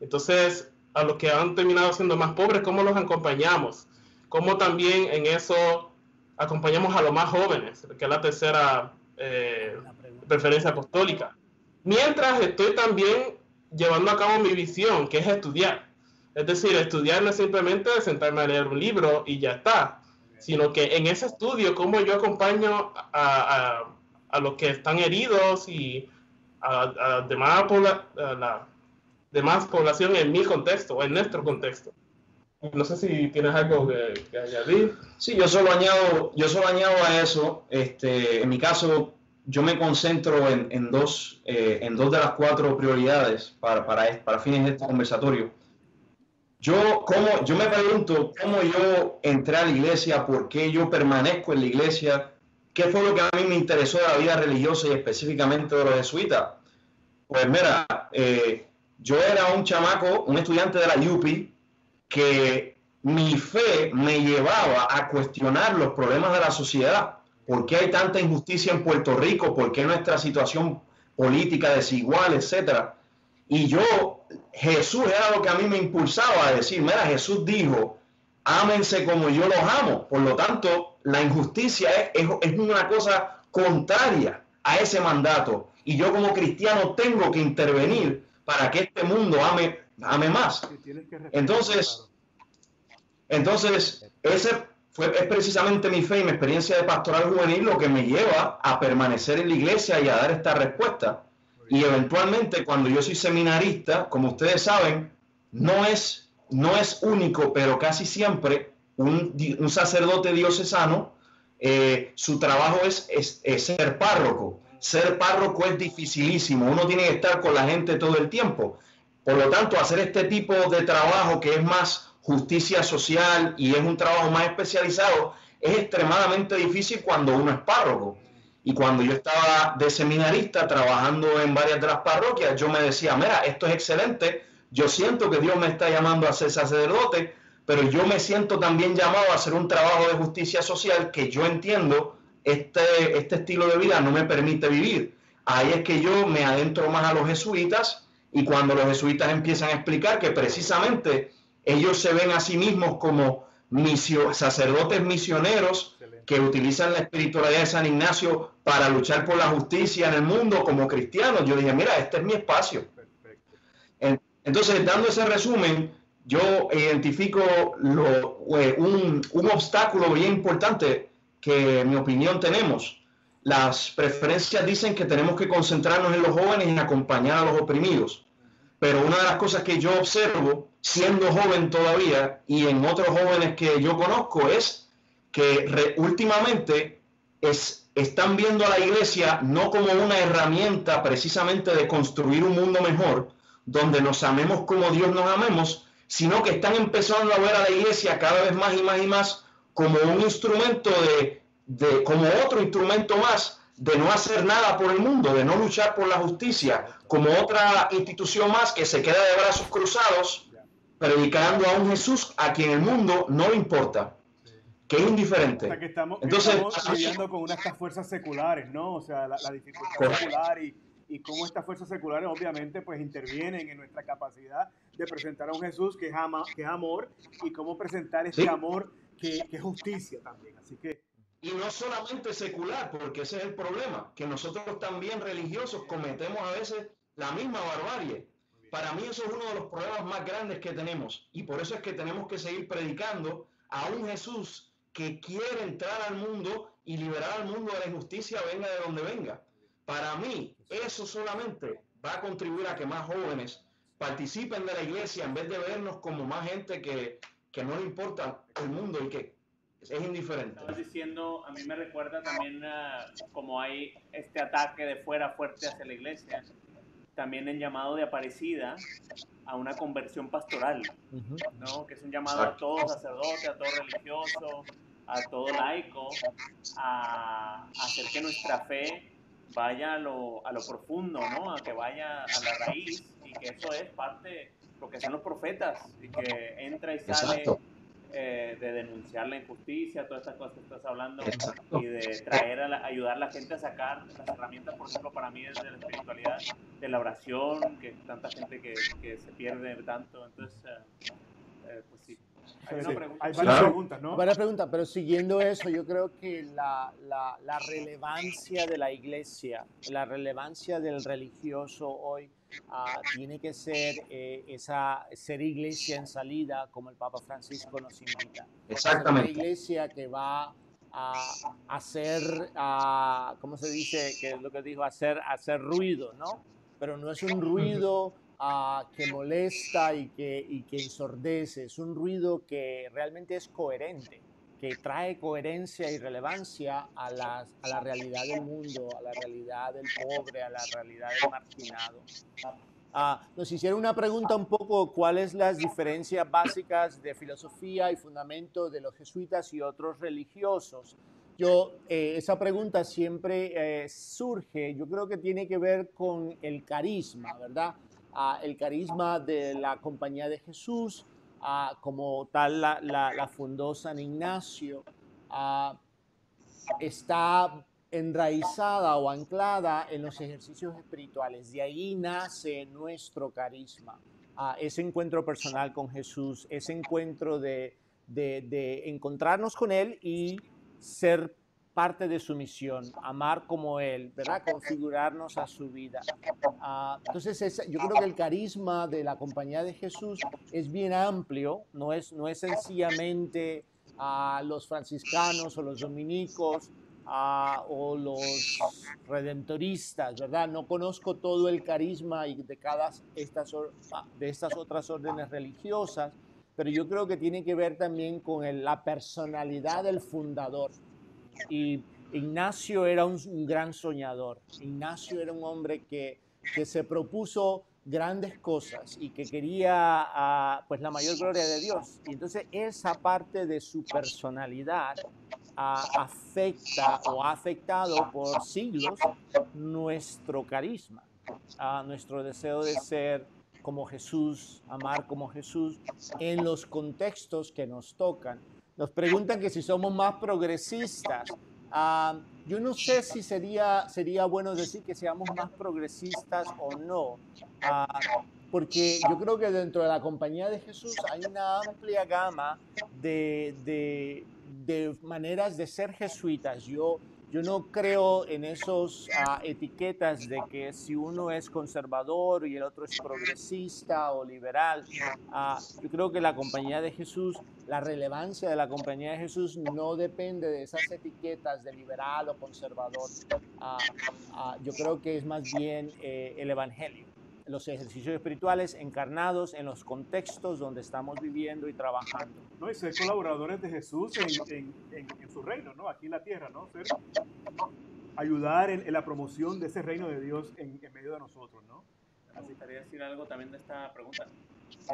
Entonces, a los que han terminado siendo más pobres, ¿cómo los acompañamos? ¿Cómo también en eso acompañamos a los más jóvenes? Que es la tercera eh, preferencia apostólica. Mientras estoy también llevando a cabo mi visión, que es estudiar. Es decir, estudiar no es simplemente sentarme a leer un libro y ya está, sino que en ese estudio, cómo yo acompaño a, los que están heridos y a, demás la demás población en mi contexto, en nuestro contexto. No sé si tienes algo que, añadir. Sí, yo solo añado, yo solo añado a eso, este, en mi caso, yo me concentro en, dos, eh, en dos de las cuatro prioridades para, para, para fines de este conversatorio. Yo, como, yo me pregunto cómo yo entré a la iglesia, por qué yo permanezco en la iglesia, qué fue lo que a mí me interesó de la vida religiosa y específicamente de los jesuitas. Pues mira, eh, yo era un chamaco, un estudiante de la UPI, que mi fe me llevaba a cuestionar los problemas de la sociedad. ¿Por qué hay tanta injusticia en Puerto Rico? ¿Por qué nuestra situación política desigual, etcétera? Y yo, Jesús era lo que a mí me impulsaba a decir, mira, Jesús dijo, ámense como yo los amo. Por lo tanto, la injusticia es, es, una cosa contraria a ese mandato. Y yo como cristiano tengo que intervenir para que este mundo ame, ame más. Entonces, entonces, ese fue, es precisamente mi fe y mi experiencia de pastoral juvenil lo que me lleva a permanecer en la iglesia y a dar esta respuesta. Y eventualmente, cuando yo soy seminarista, como ustedes saben, no es, no es único, pero casi siempre un, un sacerdote diocesano, eh, su trabajo es, es, ser párroco. Ser párroco es dificilísimo, uno tiene que estar con la gente todo el tiempo. Por lo tanto, hacer este tipo de trabajo que es más justicia social y es un trabajo más especializado, es extremadamente difícil cuando uno es párroco. Y cuando yo estaba de seminarista trabajando en varias de las parroquias, yo me decía, mira, esto es excelente, yo siento que Dios me está llamando a ser sacerdote, pero yo me siento también llamado a hacer un trabajo de justicia social que yo entiendo este, este estilo de vida no me permite vivir. Ahí es que yo me adentro más a los jesuitas y cuando los jesuitas empiezan a explicar que precisamente ellos se ven a sí mismos como sacerdotes misioneros que utilizan la espiritualidad de San Ignacio para luchar por la justicia en el mundo como cristianos. Yo dije, mira, este es mi espacio. Entonces, dando ese resumen, yo identifico eh, un, un obstáculo bien importante que, en mi opinión, tenemos. Las preferencias dicen que tenemos que concentrarnos en los jóvenes y acompañar a los oprimidos. pero una de las cosas que yo observo, siendo joven todavía, y en otros jóvenes que yo conozco, es que últimamente es, están viendo a la iglesia no como una herramienta precisamente de construir un mundo mejor, donde nos amemos como Dios nos amemos, sino que están empezando a ver a la iglesia cada vez más y más y más como un instrumento de, de como otro instrumento más de no hacer nada por el mundo, de no luchar por la justicia, como otra institución más que se queda de brazos cruzados, predicando a un Jesús a quien el mundo no le importa, que es indiferente. O sea, que estamos, Entonces, estamos lidiando con unas fuerzas seculares, ¿no? O sea, la, dificultad secular y, y cómo estas fuerzas seculares obviamente pues intervienen en nuestra capacidad de presentar a un Jesús que es, ama, que es amor y cómo presentar este amor que, que es justicia también. Así que y no solamente secular, porque ese es el problema, que nosotros también religiosos cometemos a veces la misma barbarie. Para mí eso es uno de los problemas más grandes que tenemos y por eso es que tenemos que seguir predicando a un Jesús que quiere entrar al mundo y liberar al mundo de la injusticia, venga de donde venga. Para mí eso solamente va a contribuir a que más jóvenes participen de la iglesia en vez de vernos como más gente que, que no le importa el mundo y que es indiferente. Estabas diciendo, a mí me recuerda también como hay este ataque de fuera fuerte hacia la iglesia, también el llamado de Aparecida a una conversión pastoral, ¿no? que es un llamado a todo sacerdote, a todo religioso, a todo laico, a, hacer que nuestra fe vaya a lo, a lo profundo, ¿no? a que vaya a la raíz y que eso es parte, lo que son los profetas, y que entra y sale. Eh, de denunciar la injusticia, todas estas cosas que estás hablando, y de traer a ayudar a la gente a sacar las herramientas, por ejemplo, para mí desde la espiritualidad, de la oración, que tanta gente que, que se pierde tanto. Entonces, eh, eh, pues sí. Hay, varias preguntas, ¿no? Varias preguntas, pero siguiendo eso, yo creo que la, la, la relevancia de la iglesia, la relevancia del religioso hoy, Ah, tiene que ser eh, esa ser iglesia en salida como el Papa Francisco nos invita. Exactamente. Una iglesia que va a hacer, a, ¿cómo se dice? Que es lo que dijo, hacer, hacer ruido, ¿no? Pero no es un ruido ah, que molesta y que, y que ensordece, es un ruido que realmente es coherente que trae coherencia y relevancia a, la realidad del mundo, a la realidad del pobre, a la realidad del marginado. Ah, nos hicieron una pregunta un poco, ¿cuáles las diferencias básicas de filosofía y fundamento de los jesuitas y otros religiosos? Yo, eh, esa pregunta siempre eh, surge, yo creo que tiene que ver con el carisma, ¿verdad? Ah, el carisma de la Compañía de Jesús, como tal la, la, fundó San Ignacio, está enraizada o anclada en los ejercicios espirituales. De ahí nace nuestro carisma, ese encuentro personal con Jesús, ese encuentro de, de, encontrarnos con Él y ser parte de su misión, amar como Él, ¿verdad? Configurarnos a su vida. Ah, entonces, yo creo que el carisma de la compañía de Jesús es bien amplio, no es, no es sencillamente a los franciscanos o los dominicos o los redentoristas, ¿verdad? No conozco todo el carisma de cada estas, de estas otras órdenes religiosas, pero yo creo que tiene que ver también con la personalidad del fundador. Y Ignacio era un, gran soñador. Ignacio era un hombre que, que se propuso grandes cosas y que quería ah, pues la mayor gloria de Dios. Y entonces esa parte de su personalidad afecta o ha afectado por siglos nuestro carisma, a nuestro deseo de ser como Jesús, amar como Jesús en los contextos que nos tocan. Nos preguntan que si somos más progresistas. Ah, yo no sé si sería, sería bueno decir que seamos más progresistas o no, ah, porque yo creo que dentro de la compañía de Jesús hay una amplia gama de, de, de maneras de ser jesuitas. Yo yo no creo en esos ah, etiquetas de que si uno es conservador y el otro es progresista o liberal. Yo creo que la compañía de Jesús, la relevancia de la compañía de Jesús no depende de esas etiquetas de liberal o conservador. Ah, yo creo que es más bien eh, el Evangelio. los ejercicios espirituales encarnados en los contextos donde estamos viviendo y trabajando. ¿no? Y ser colaboradores de Jesús en, en- en- en su reino, ¿no? Aquí en la tierra, ¿no? Ser- ayudar en, en la promoción de ese reino de Dios en, en medio de nosotros, ¿no? Me gustaría decir algo también de esta pregunta.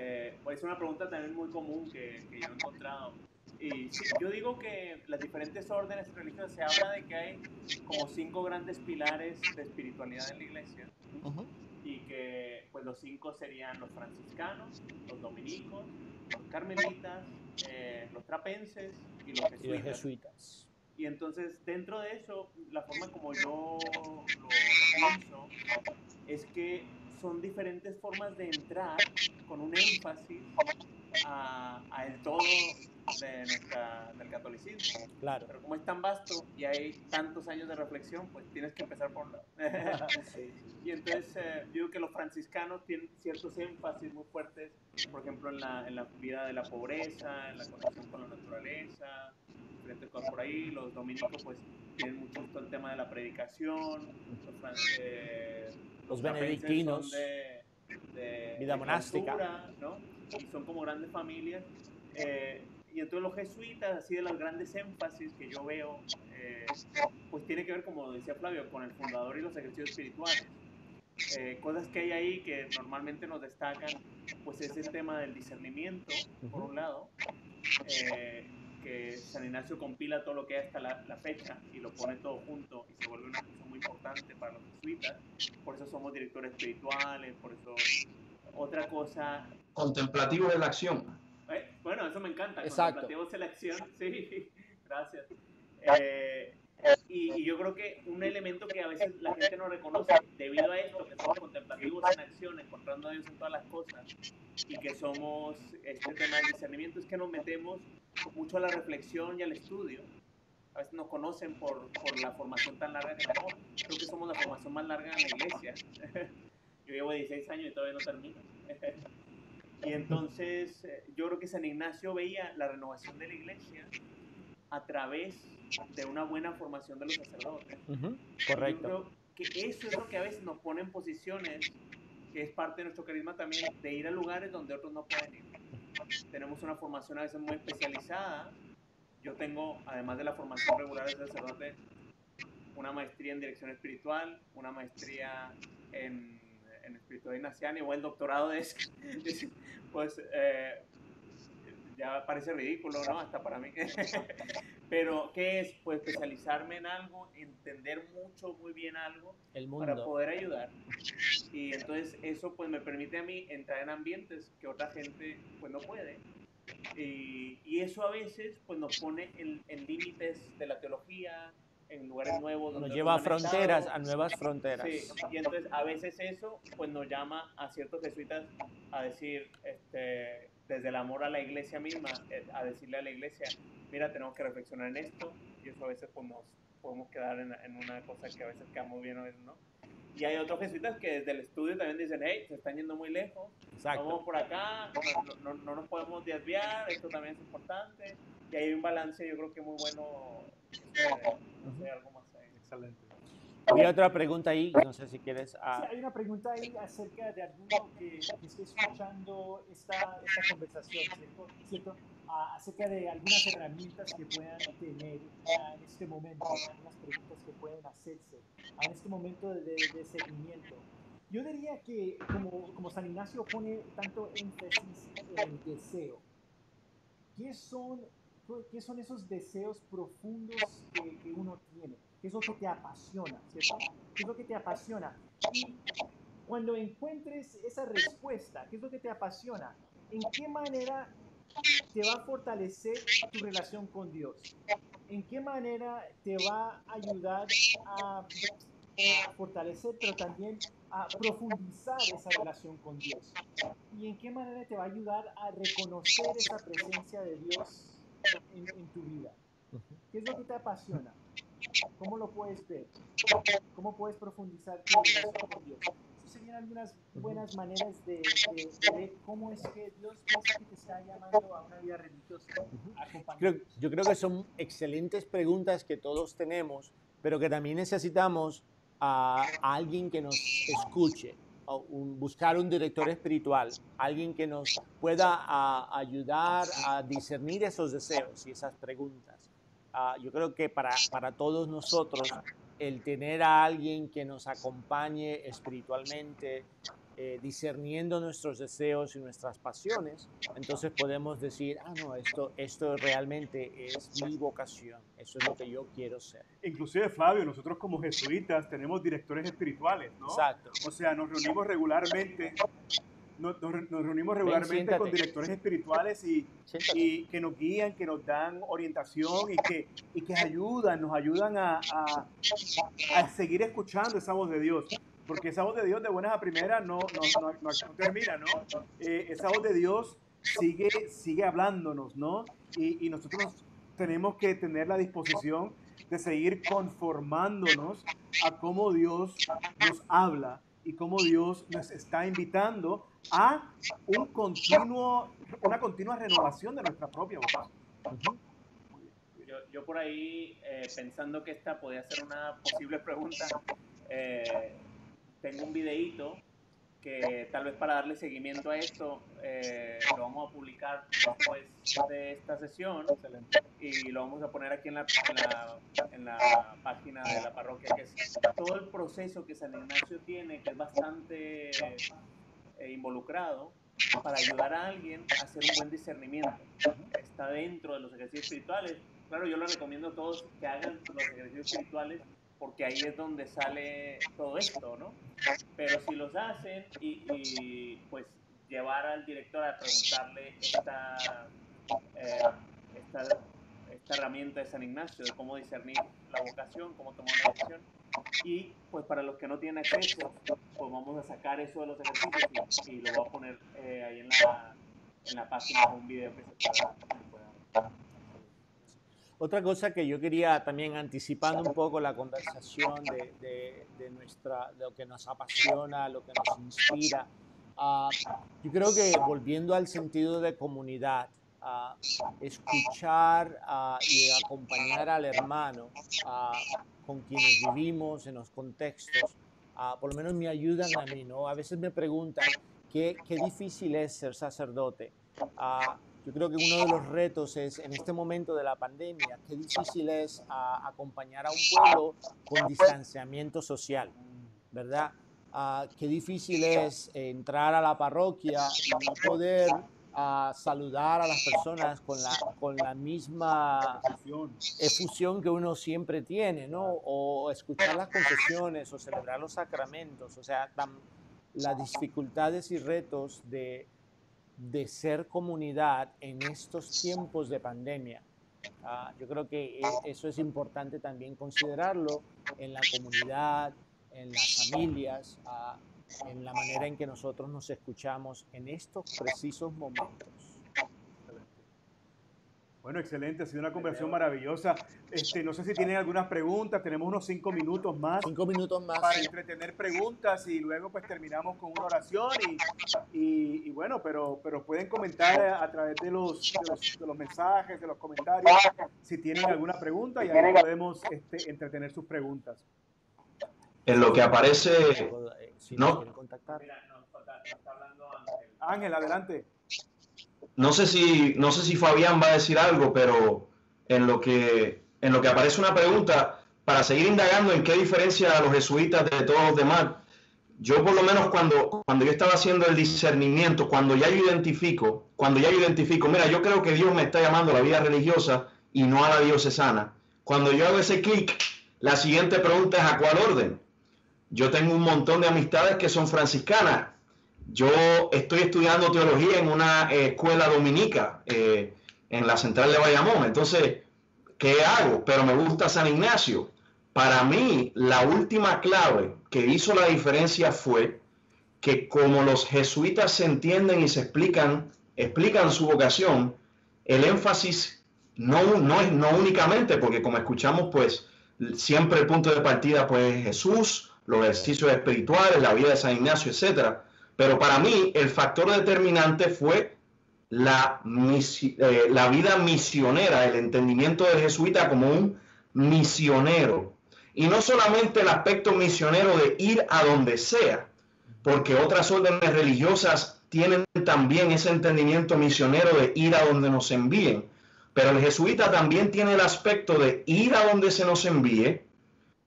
Eh, pues es una pregunta también muy común que, que yo he encontrado. Y yo digo que las diferentes órdenes religiosas se habla de que hay como cinco grandes pilares de espiritualidad en la iglesia y que pues los cinco serían los franciscanos, los dominicos, los carmelitas, eh, los trapenses y los Y los jesuitas. jesuitas. Y entonces, dentro de eso, la forma como yo lo pienso es que son diferentes formas de entrar con un énfasis a, a el todo de nuestra, del catolicismo. Claro. Pero como es tan vasto y hay tantos años de reflexión, pues tienes que empezar por lado. y entonces, eh, digo que los franciscanos tienen ciertos énfasis muy fuertes, por ejemplo, en la, en la vida de la pobreza, en la conexión con la naturaleza, diferentes cosas por ahí. Los dominicos, pues, tienen mucho esto el tema de la predicación. Los, eh, Los benedictinos. de, de- Vida de monástica. clausura, ¿no? Y son como grandes familias. Eh, y entonces los jesuitas, así de los grandes énfasis que yo veo, eh, pues tiene que ver, como decía Flavio, con el fundador y los ejercicios espirituales. Eh, cosas que hay ahí que normalmente nos destacan, pues es el tema del discernimiento, por un lado, eh, que San Ignacio compila todo lo que hay hasta la, la fecha y lo pone todo junto y se vuelve una cosa muy importante para los jesuitas. Por eso somos directores espirituales, por eso otra cosa Contemplativo de la acción. eh, bueno, eso me encanta. Exacto. Contemplativo selección, sí, gracias. Eh, y, y yo creo que un elemento que a veces la gente no reconoce, debido a esto, que somos contemplativos en acción, encontrando a Dios en todas las cosas, y que somos este tema del discernimiento, es que nos metemos mucho a la reflexión y al estudio. A veces nos conocen por, por la formación tan larga que tenemos. Creo que somos la formación más larga en la iglesia. Yo llevo 16 años y todavía no termino. Y entonces eh, yo creo que San Ignacio veía la renovación de la iglesia a través de una buena formación de los sacerdotes. Ujú, Yo Correcto. creo que eso es lo que a veces nos pone en posiciones, que es parte de nuestro carisma también, de ir a lugares donde otros no pueden ir. Tenemos una formación a veces muy especializada. Yo tengo, además de la formación regular de sacerdote, una maestría en dirección espiritual, una maestría en, en espiritualidad ignaciana y o el doctorado de eso. Pues eh, ya parece ridículo, ¿no? Hasta para mí. Pero, ¿qué es? Pues especializarme en algo, entender mucho, muy bien algo El para mundo. poder ayudar. Y entonces eso pues me permite a mí entrar en ambientes que otra gente pues no puede. Y, y eso a veces pues nos pone en, en límites de la teología, en lugares nuevos. donde Nos lleva a fronteras, estado. a nuevas fronteras. Sí, y entonces a veces eso pues nos llama a ciertos jesuitas a decir, este, desde el amor a la iglesia misma, eh, a decirle a la iglesia, mira, tenemos que reflexionar en esto, y eso a veces nos podemos quedar en, en una cosa que a veces quedamos bien, a veces no. Y hay otros jesuitas que desde el estudio también dicen, hey, se están yendo muy lejos, vamos Exacto. por acá, no, no- no nos podemos desviar, esto también es importante, y hay un balance yo creo que muy bueno, no sé, algo más ahí. Excelente. Había otra pregunta ahí, no sé si quieres. Sí, ah, hay una pregunta ahí acerca de alguno que, que esté escuchando esta, esta conversación, ¿cierto? ¿Cierto? Ah, acerca de algunas herramientas que puedan tener en este momento, algunas preguntas que pueden hacerse en este momento de, de- de seguimiento. Yo diría que, como, como San Ignacio pone tanto énfasis en el deseo, ¿qué son, qué son esos deseos profundos que, que uno tiene? ¿Qué es lo que te apasiona? ¿Cierto? ¿Qué es lo que te apasiona? Y cuando encuentres esa respuesta, ¿qué es lo que te apasiona? ¿En qué manera te va a fortalecer tu relación con Dios? ¿En qué manera te va a ayudar a, a fortalecer, pero también a profundizar esa relación con Dios? ¿Y en qué manera te va a ayudar a reconocer esa presencia de Dios en, en tu vida? ¿Qué es lo que te apasiona? ¿Cómo lo puedes ver? ¿Cómo puedes profundizar tu relación con Dios? Serían algunas buenas maneras de, de- de ver cómo es que Dios piensa que te está llamando a una vida religiosa. Creo- yo creo que son excelentes preguntas que todos tenemos, pero que también necesitamos a, a alguien que nos escuche. un- buscar un director espiritual, alguien que nos pueda ah, ayudar a discernir esos deseos y esas preguntas. Ah, yo creo que para, para todos nosotros el tener a alguien que nos acompañe espiritualmente, eh, discerniendo nuestros deseos y nuestras pasiones, entonces podemos decir, ah, no, esto, esto realmente es mi vocación, eso es lo que yo quiero ser. Inclusive, Flavio, nosotros como jesuitas tenemos directores espirituales, ¿no? Exacto. O sea, nos reunimos regularmente, nos, nos re- nos reunimos regularmente con siéntate. directores espirituales y, y que nos guían, que nos dan orientación y que, y que ayudan, nos ayudan a, a- a seguir escuchando esa voz de Dios. Porque esa voz de Dios de buenas a primeras no, no, no- no- no termina, ¿no? Eh, esa voz de Dios sigue, sigue hablándonos, ¿no? Y, y nosotros tenemos que tener la disposición de seguir conformándonos a cómo Dios nos habla y cómo Dios nos está invitando a un continuo, una continua renovación de nuestra propia vocación. Ujú. Yo, yo por ahí, eh, pensando que esta podía ser una posible pregunta, eh, tengo un videíto que tal vez para darle seguimiento a esto eh, lo vamos a publicar después de esta sesión y lo vamos a poner aquí en la, en la, en la página de la parroquia, que es todo el proceso que San Ignacio tiene, que es bastante involucrado para ayudar a alguien a hacer un buen discernimiento. Está dentro de los ejercicios espirituales. Claro, yo les recomiendo a todos que hagan los ejercicios espirituales porque ahí es donde sale todo esto, ¿no? Pero si los hacen y, y, pues llevar al director a preguntarle esta, eh, esta, esta herramienta de San Ignacio de cómo discernir la vocación, cómo tomar una decisión. Y pues para los que no tienen acceso, pues vamos a sacar eso de los ejercicios y, y lo voy a poner eh, ahí en la, en la página un video que se pueda- Otra cosa que yo quería también anticipando un poco la conversación de, de- de nuestra, de lo que nos apasiona, lo que nos inspira. ah, yo creo que volviendo al sentido de comunidad, ah, escuchar ah, y acompañar al hermano con quienes vivimos en los contextos, ah, por lo menos me ayudan a mí, ¿no? A veces me preguntan qué, qué difícil es ser sacerdote. Ah, yo creo que uno de los retos es, en este momento de la pandemia, qué difícil es ah, acompañar a un pueblo con distanciamiento social, ¿verdad? Qué difícil es entrar a la parroquia y no poder ah, saludar a las personas con la, con la misma efusión que uno siempre tiene, ¿no? O escuchar las confesiones o celebrar los sacramentos, o sea, tam- las dificultades y retos de, de ser comunidad en estos tiempos de pandemia. Ah, yo creo que e- eso es importante también considerarlo en la comunidad, en las familias, ah, en la manera en que nosotros nos escuchamos en estos precisos momentos. Bueno, excelente, ha sido una conversación maravillosa. Este, no sé si tienen algunas preguntas, tenemos unos cinco minutos más Cinco minutos más. para entretener preguntas y luego pues terminamos con una oración y, y- y bueno, pero, pero pueden comentar a, a través de los, de los, de los mensajes, de los comentarios, si tienen alguna pregunta y ahí podemos este, entretener sus preguntas. En lo que aparece, Si No. nos quieren contactar. Mira, nos, falta- nos está hablando Ángel. Ángel, adelante. no sé si, no sé si Fabián va a decir algo, pero en lo que, en lo que aparece una pregunta, para seguir indagando en qué diferencia a los jesuitas de todos los demás, yo por lo menos cuando, cuando yo estaba haciendo el discernimiento, cuando ya yo identifico, cuando ya yo identifico, mira, yo creo que Dios me está llamando a la vida religiosa y no a la diocesana. Cuando yo hago ese clic, la siguiente pregunta es ¿a cuál orden? Yo tengo un montón de amistades que son franciscanas. Yo estoy estudiando teología en una eh, escuela dominica eh, en la central de Bayamón. Entonces, ¿qué hago? Pero me gusta San Ignacio. Para mí, la última clave que hizo la diferencia fue que como los jesuitas se entienden y se explican, explican su vocación, el énfasis no, no es no únicamente, porque como escuchamos, pues siempre el punto de partida pues es Jesús, los ejercicios espirituales, la vida de San Ignacio, etcétera. Pero para mí el factor determinante fue la, misi- eh, la vida misionera, el entendimiento del jesuita como un misionero. Y no solamente el aspecto misionero de ir a donde sea, porque otras órdenes religiosas tienen también ese entendimiento misionero de ir a donde nos envíen. Pero el jesuita también tiene el aspecto de ir a donde se nos envíe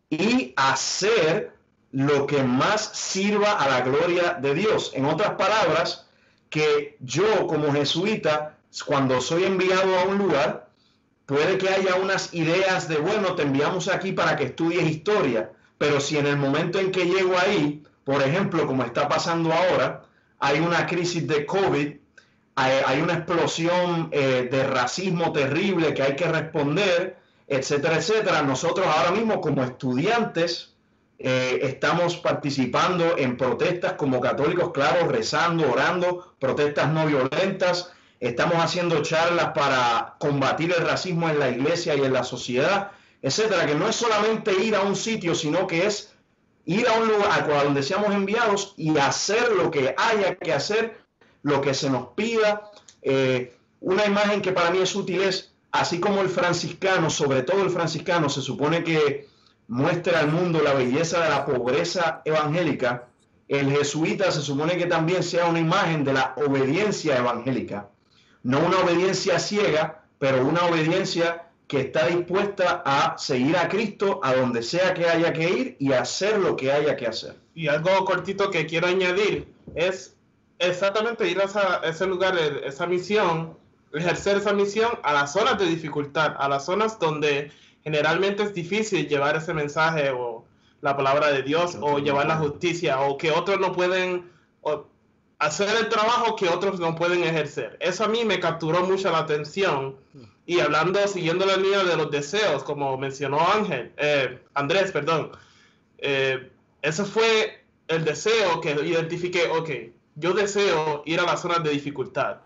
y hacer lo que más sirva a la gloria de Dios. En otras palabras, que yo como jesuita, cuando soy enviado a un lugar, puede que haya unas ideas de, bueno, te enviamos aquí para que estudies historia, pero si en el momento en que llego ahí, por ejemplo, como está pasando ahora, hay una crisis de COVID hay, una explosión eh, de racismo terrible que hay que responder, etcétera, etcétera. Nosotros ahora mismo como estudiantes eh, estamos participando en protestas como católicos, claro, rezando, orando, protestas no violentas. Estamos haciendo charlas para combatir el racismo en la iglesia y en la sociedad, etcétera, que no es solamente ir a un sitio, sino que es ir a un lugar a donde seamos enviados y hacer lo que haya que hacer lo que se nos pida. Eh, una imagen que para mí es útil es, así como el franciscano, sobre todo el franciscano, se supone que muestra al mundo la belleza de la pobreza evangélica, el jesuita se supone que también sea una imagen de la obediencia evangélica. No una obediencia ciega, pero una obediencia que está dispuesta a seguir a Cristo a donde sea que haya que ir y hacer lo que haya que hacer. Y algo cortito que quiero añadir es exactamente ir a, ese lugar, esa misión, ejercer esa misión a las zonas de dificultad, a las zonas donde generalmente es difícil llevar ese mensaje o la palabra de Dios o llevar la justicia o que otros no pueden hacer el trabajo que otros no pueden ejercer. Eso a mí me capturó mucho la atención. Y hablando, siguiendo la línea de los deseos, como mencionó Ángel, eh, Andrés, perdón, eh, ese fue el deseo que identifiqué, ok, yo deseo ir a las zonas de dificultad,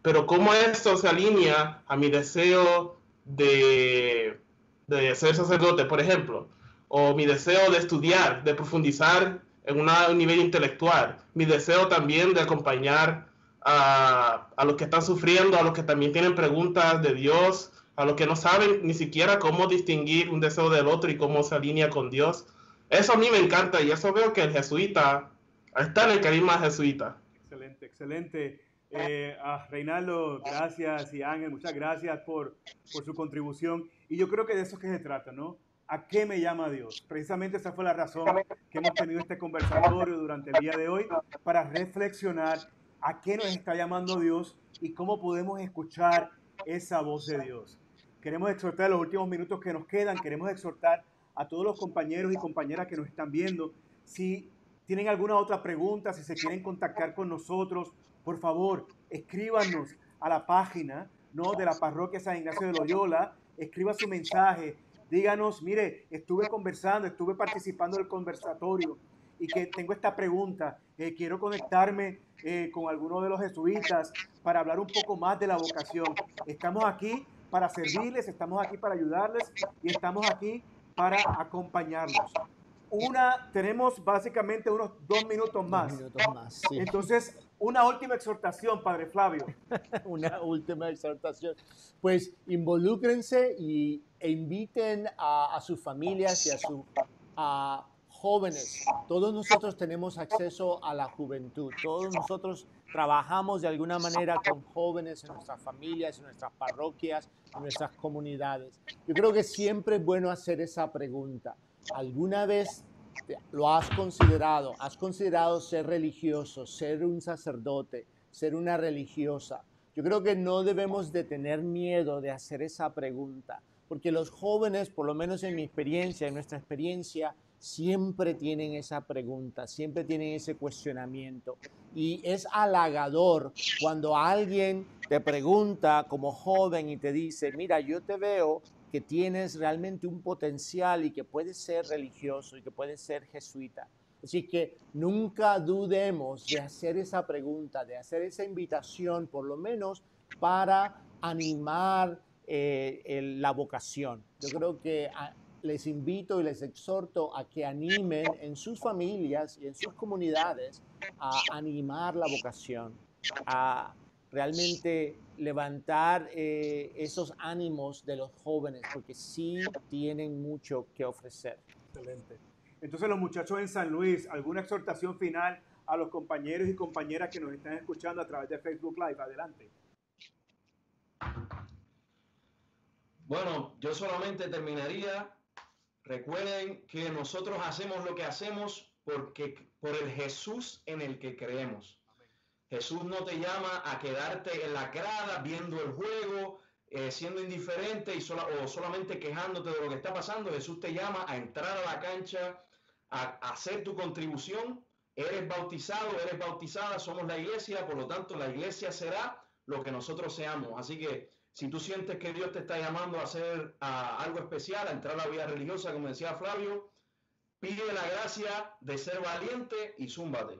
pero cómo esto se alinea a mi deseo de, de ser sacerdote, por ejemplo, o mi deseo de estudiar, de profundizar en un nivel intelectual, mi deseo también de acompañar a, a, los que están sufriendo, a los que también tienen preguntas de Dios, a los que no saben ni siquiera cómo distinguir un deseo del otro y cómo se alinea con Dios. Eso a mí me encanta y eso veo que el jesuita está en el carisma jesuita. Excelente, excelente. Eh, a Reinaldo, gracias y Ángel, muchas gracias por, por su contribución. Y yo creo que de eso es que se trata, ¿no? ¿A qué me llama Dios? Precisamente esa fue la razón que hemos tenido este conversatorio durante el día de hoy para reflexionar a qué nos está llamando Dios y cómo podemos escuchar esa voz de Dios. Queremos exhortar los últimos minutos que nos quedan, queremos exhortar a todos los compañeros y compañeras que nos están viendo. Si tienen alguna otra pregunta, si se quieren contactar con nosotros, por favor, escríbanos a la página ¿no? de la parroquia San Ignacio de Loyola, escriba su mensaje, díganos, mire, estuve conversando, estuve participando del conversatorio y que tengo esta pregunta, eh, quiero conectarme eh, con alguno de los jesuitas para hablar un poco más de la vocación. Estamos aquí para servirles, estamos aquí para ayudarles y estamos aquí para acompañarlos una, tenemos básicamente unos dos minutos más. Entonces, una última exhortación, Padre Flavio. una última exhortación. Pues involúcrense y, e inviten a, sus familias y a sus jóvenes. Todos nosotros tenemos acceso a la juventud. Todos nosotros trabajamos de alguna manera con jóvenes en nuestras familias, en nuestras parroquias, en nuestras comunidades. Yo creo que siempre es bueno hacer esa pregunta. ¿Alguna vez lo has considerado? ¿Has considerado ser religioso, ser un sacerdote, ser una religiosa? Yo creo que no debemos de tener miedo de hacer esa pregunta, porque los jóvenes, por lo menos en mi experiencia, en nuestra experiencia, siempre tienen esa pregunta, siempre tienen ese cuestionamiento. Y es halagador cuando alguien te pregunta como joven y te dice, mira, yo te veo que tienes realmente un potencial y que puedes ser religioso y que puedes ser jesuita. Así que nunca dudemos de hacer esa pregunta, de hacer esa invitación, por lo menos para animar eh, la vocación. Yo creo que ah, les invito y les exhorto a que animen en sus familias y en sus comunidades a animar la vocación, realmente levantar eh, esos ánimos de los jóvenes, porque sí tienen mucho que ofrecer. Excelente. Entonces los muchachos en San Luis, ¿alguna exhortación final a los compañeros y compañeras que nos están escuchando a través de Facebook Live. Adelante. Bueno, yo solamente terminaría. Recuerden que nosotros hacemos lo que hacemos porque por el Jesús en el que creemos. Jesús no te llama a quedarte en la grada viendo el juego, eh, siendo indiferente y o solamente quejándote de lo que está pasando. Jesús te llama a entrar a la cancha, a, hacer tu contribución. Eres bautizado, eres bautizada, somos la iglesia, por lo tanto la iglesia será lo que nosotros seamos. Así que si tú sientes que Dios te está llamando a hacer algo especial, a entrar a la vida religiosa, como decía Flavio, pide la gracia de ser valiente y zúmbate.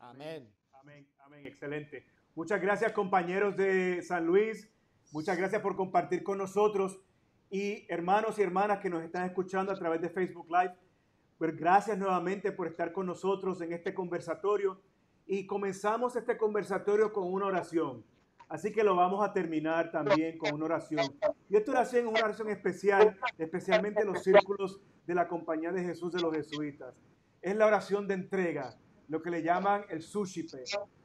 Amén. Amén, amén, excelente. Muchas gracias compañeros de San Luis, muchas gracias por compartir con nosotros y hermanos y hermanas que nos están escuchando a través de Facebook Live, pues gracias nuevamente por estar con nosotros en este conversatorio y comenzamos este conversatorio con una oración. Así que lo vamos a terminar también con una oración. Y esta oración es una oración especial, especialmente en los círculos de la Compañía de Jesús de los Jesuitas. Es la oración de entrega, lo que le llaman el sushipe.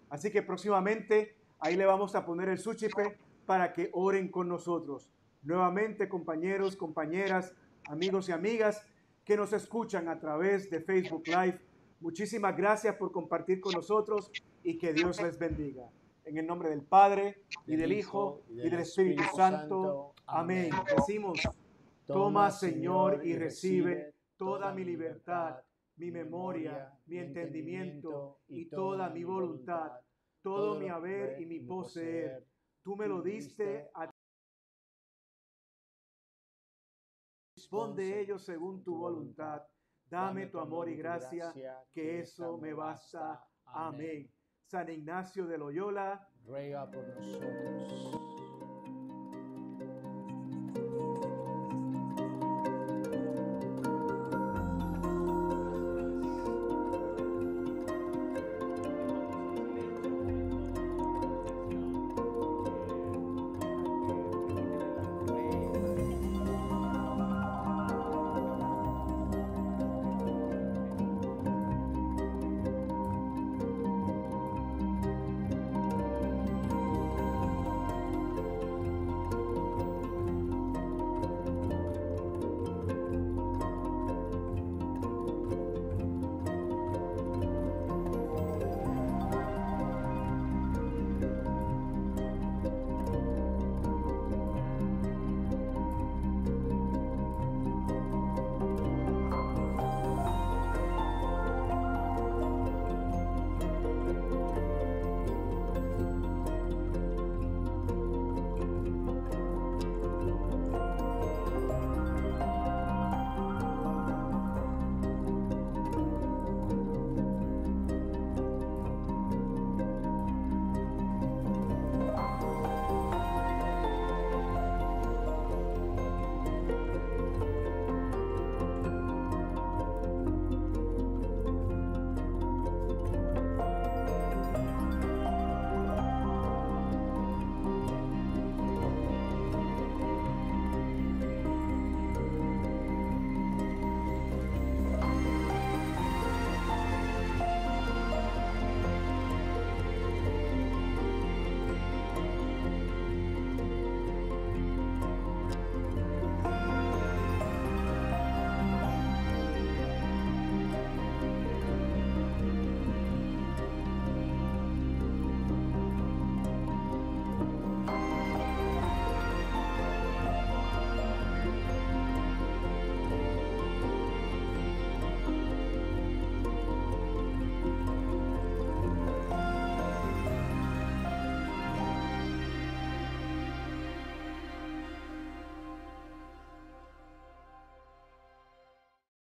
Así que próximamente ahí le vamos a poner el sushipe para que oren con nosotros. Nuevamente, compañeros, compañeras, amigos y amigas que nos escuchan a través de Facebook Live, muchísimas gracias por compartir con nosotros y que Dios les bendiga. En el nombre del Padre, y del Hijo, y del Espíritu Santo. Amén. Decimos, toma Señor y recibe toda mi libertad, mi memoria, mi entendimiento y toda mi voluntad, todo mi haber y mi poseer. Tú me lo diste a Dispón de ellos según tu voluntad. Dame tu amor y gracia, que eso me basta. Amén. San Ignacio de Loyola, ruega por nosotros.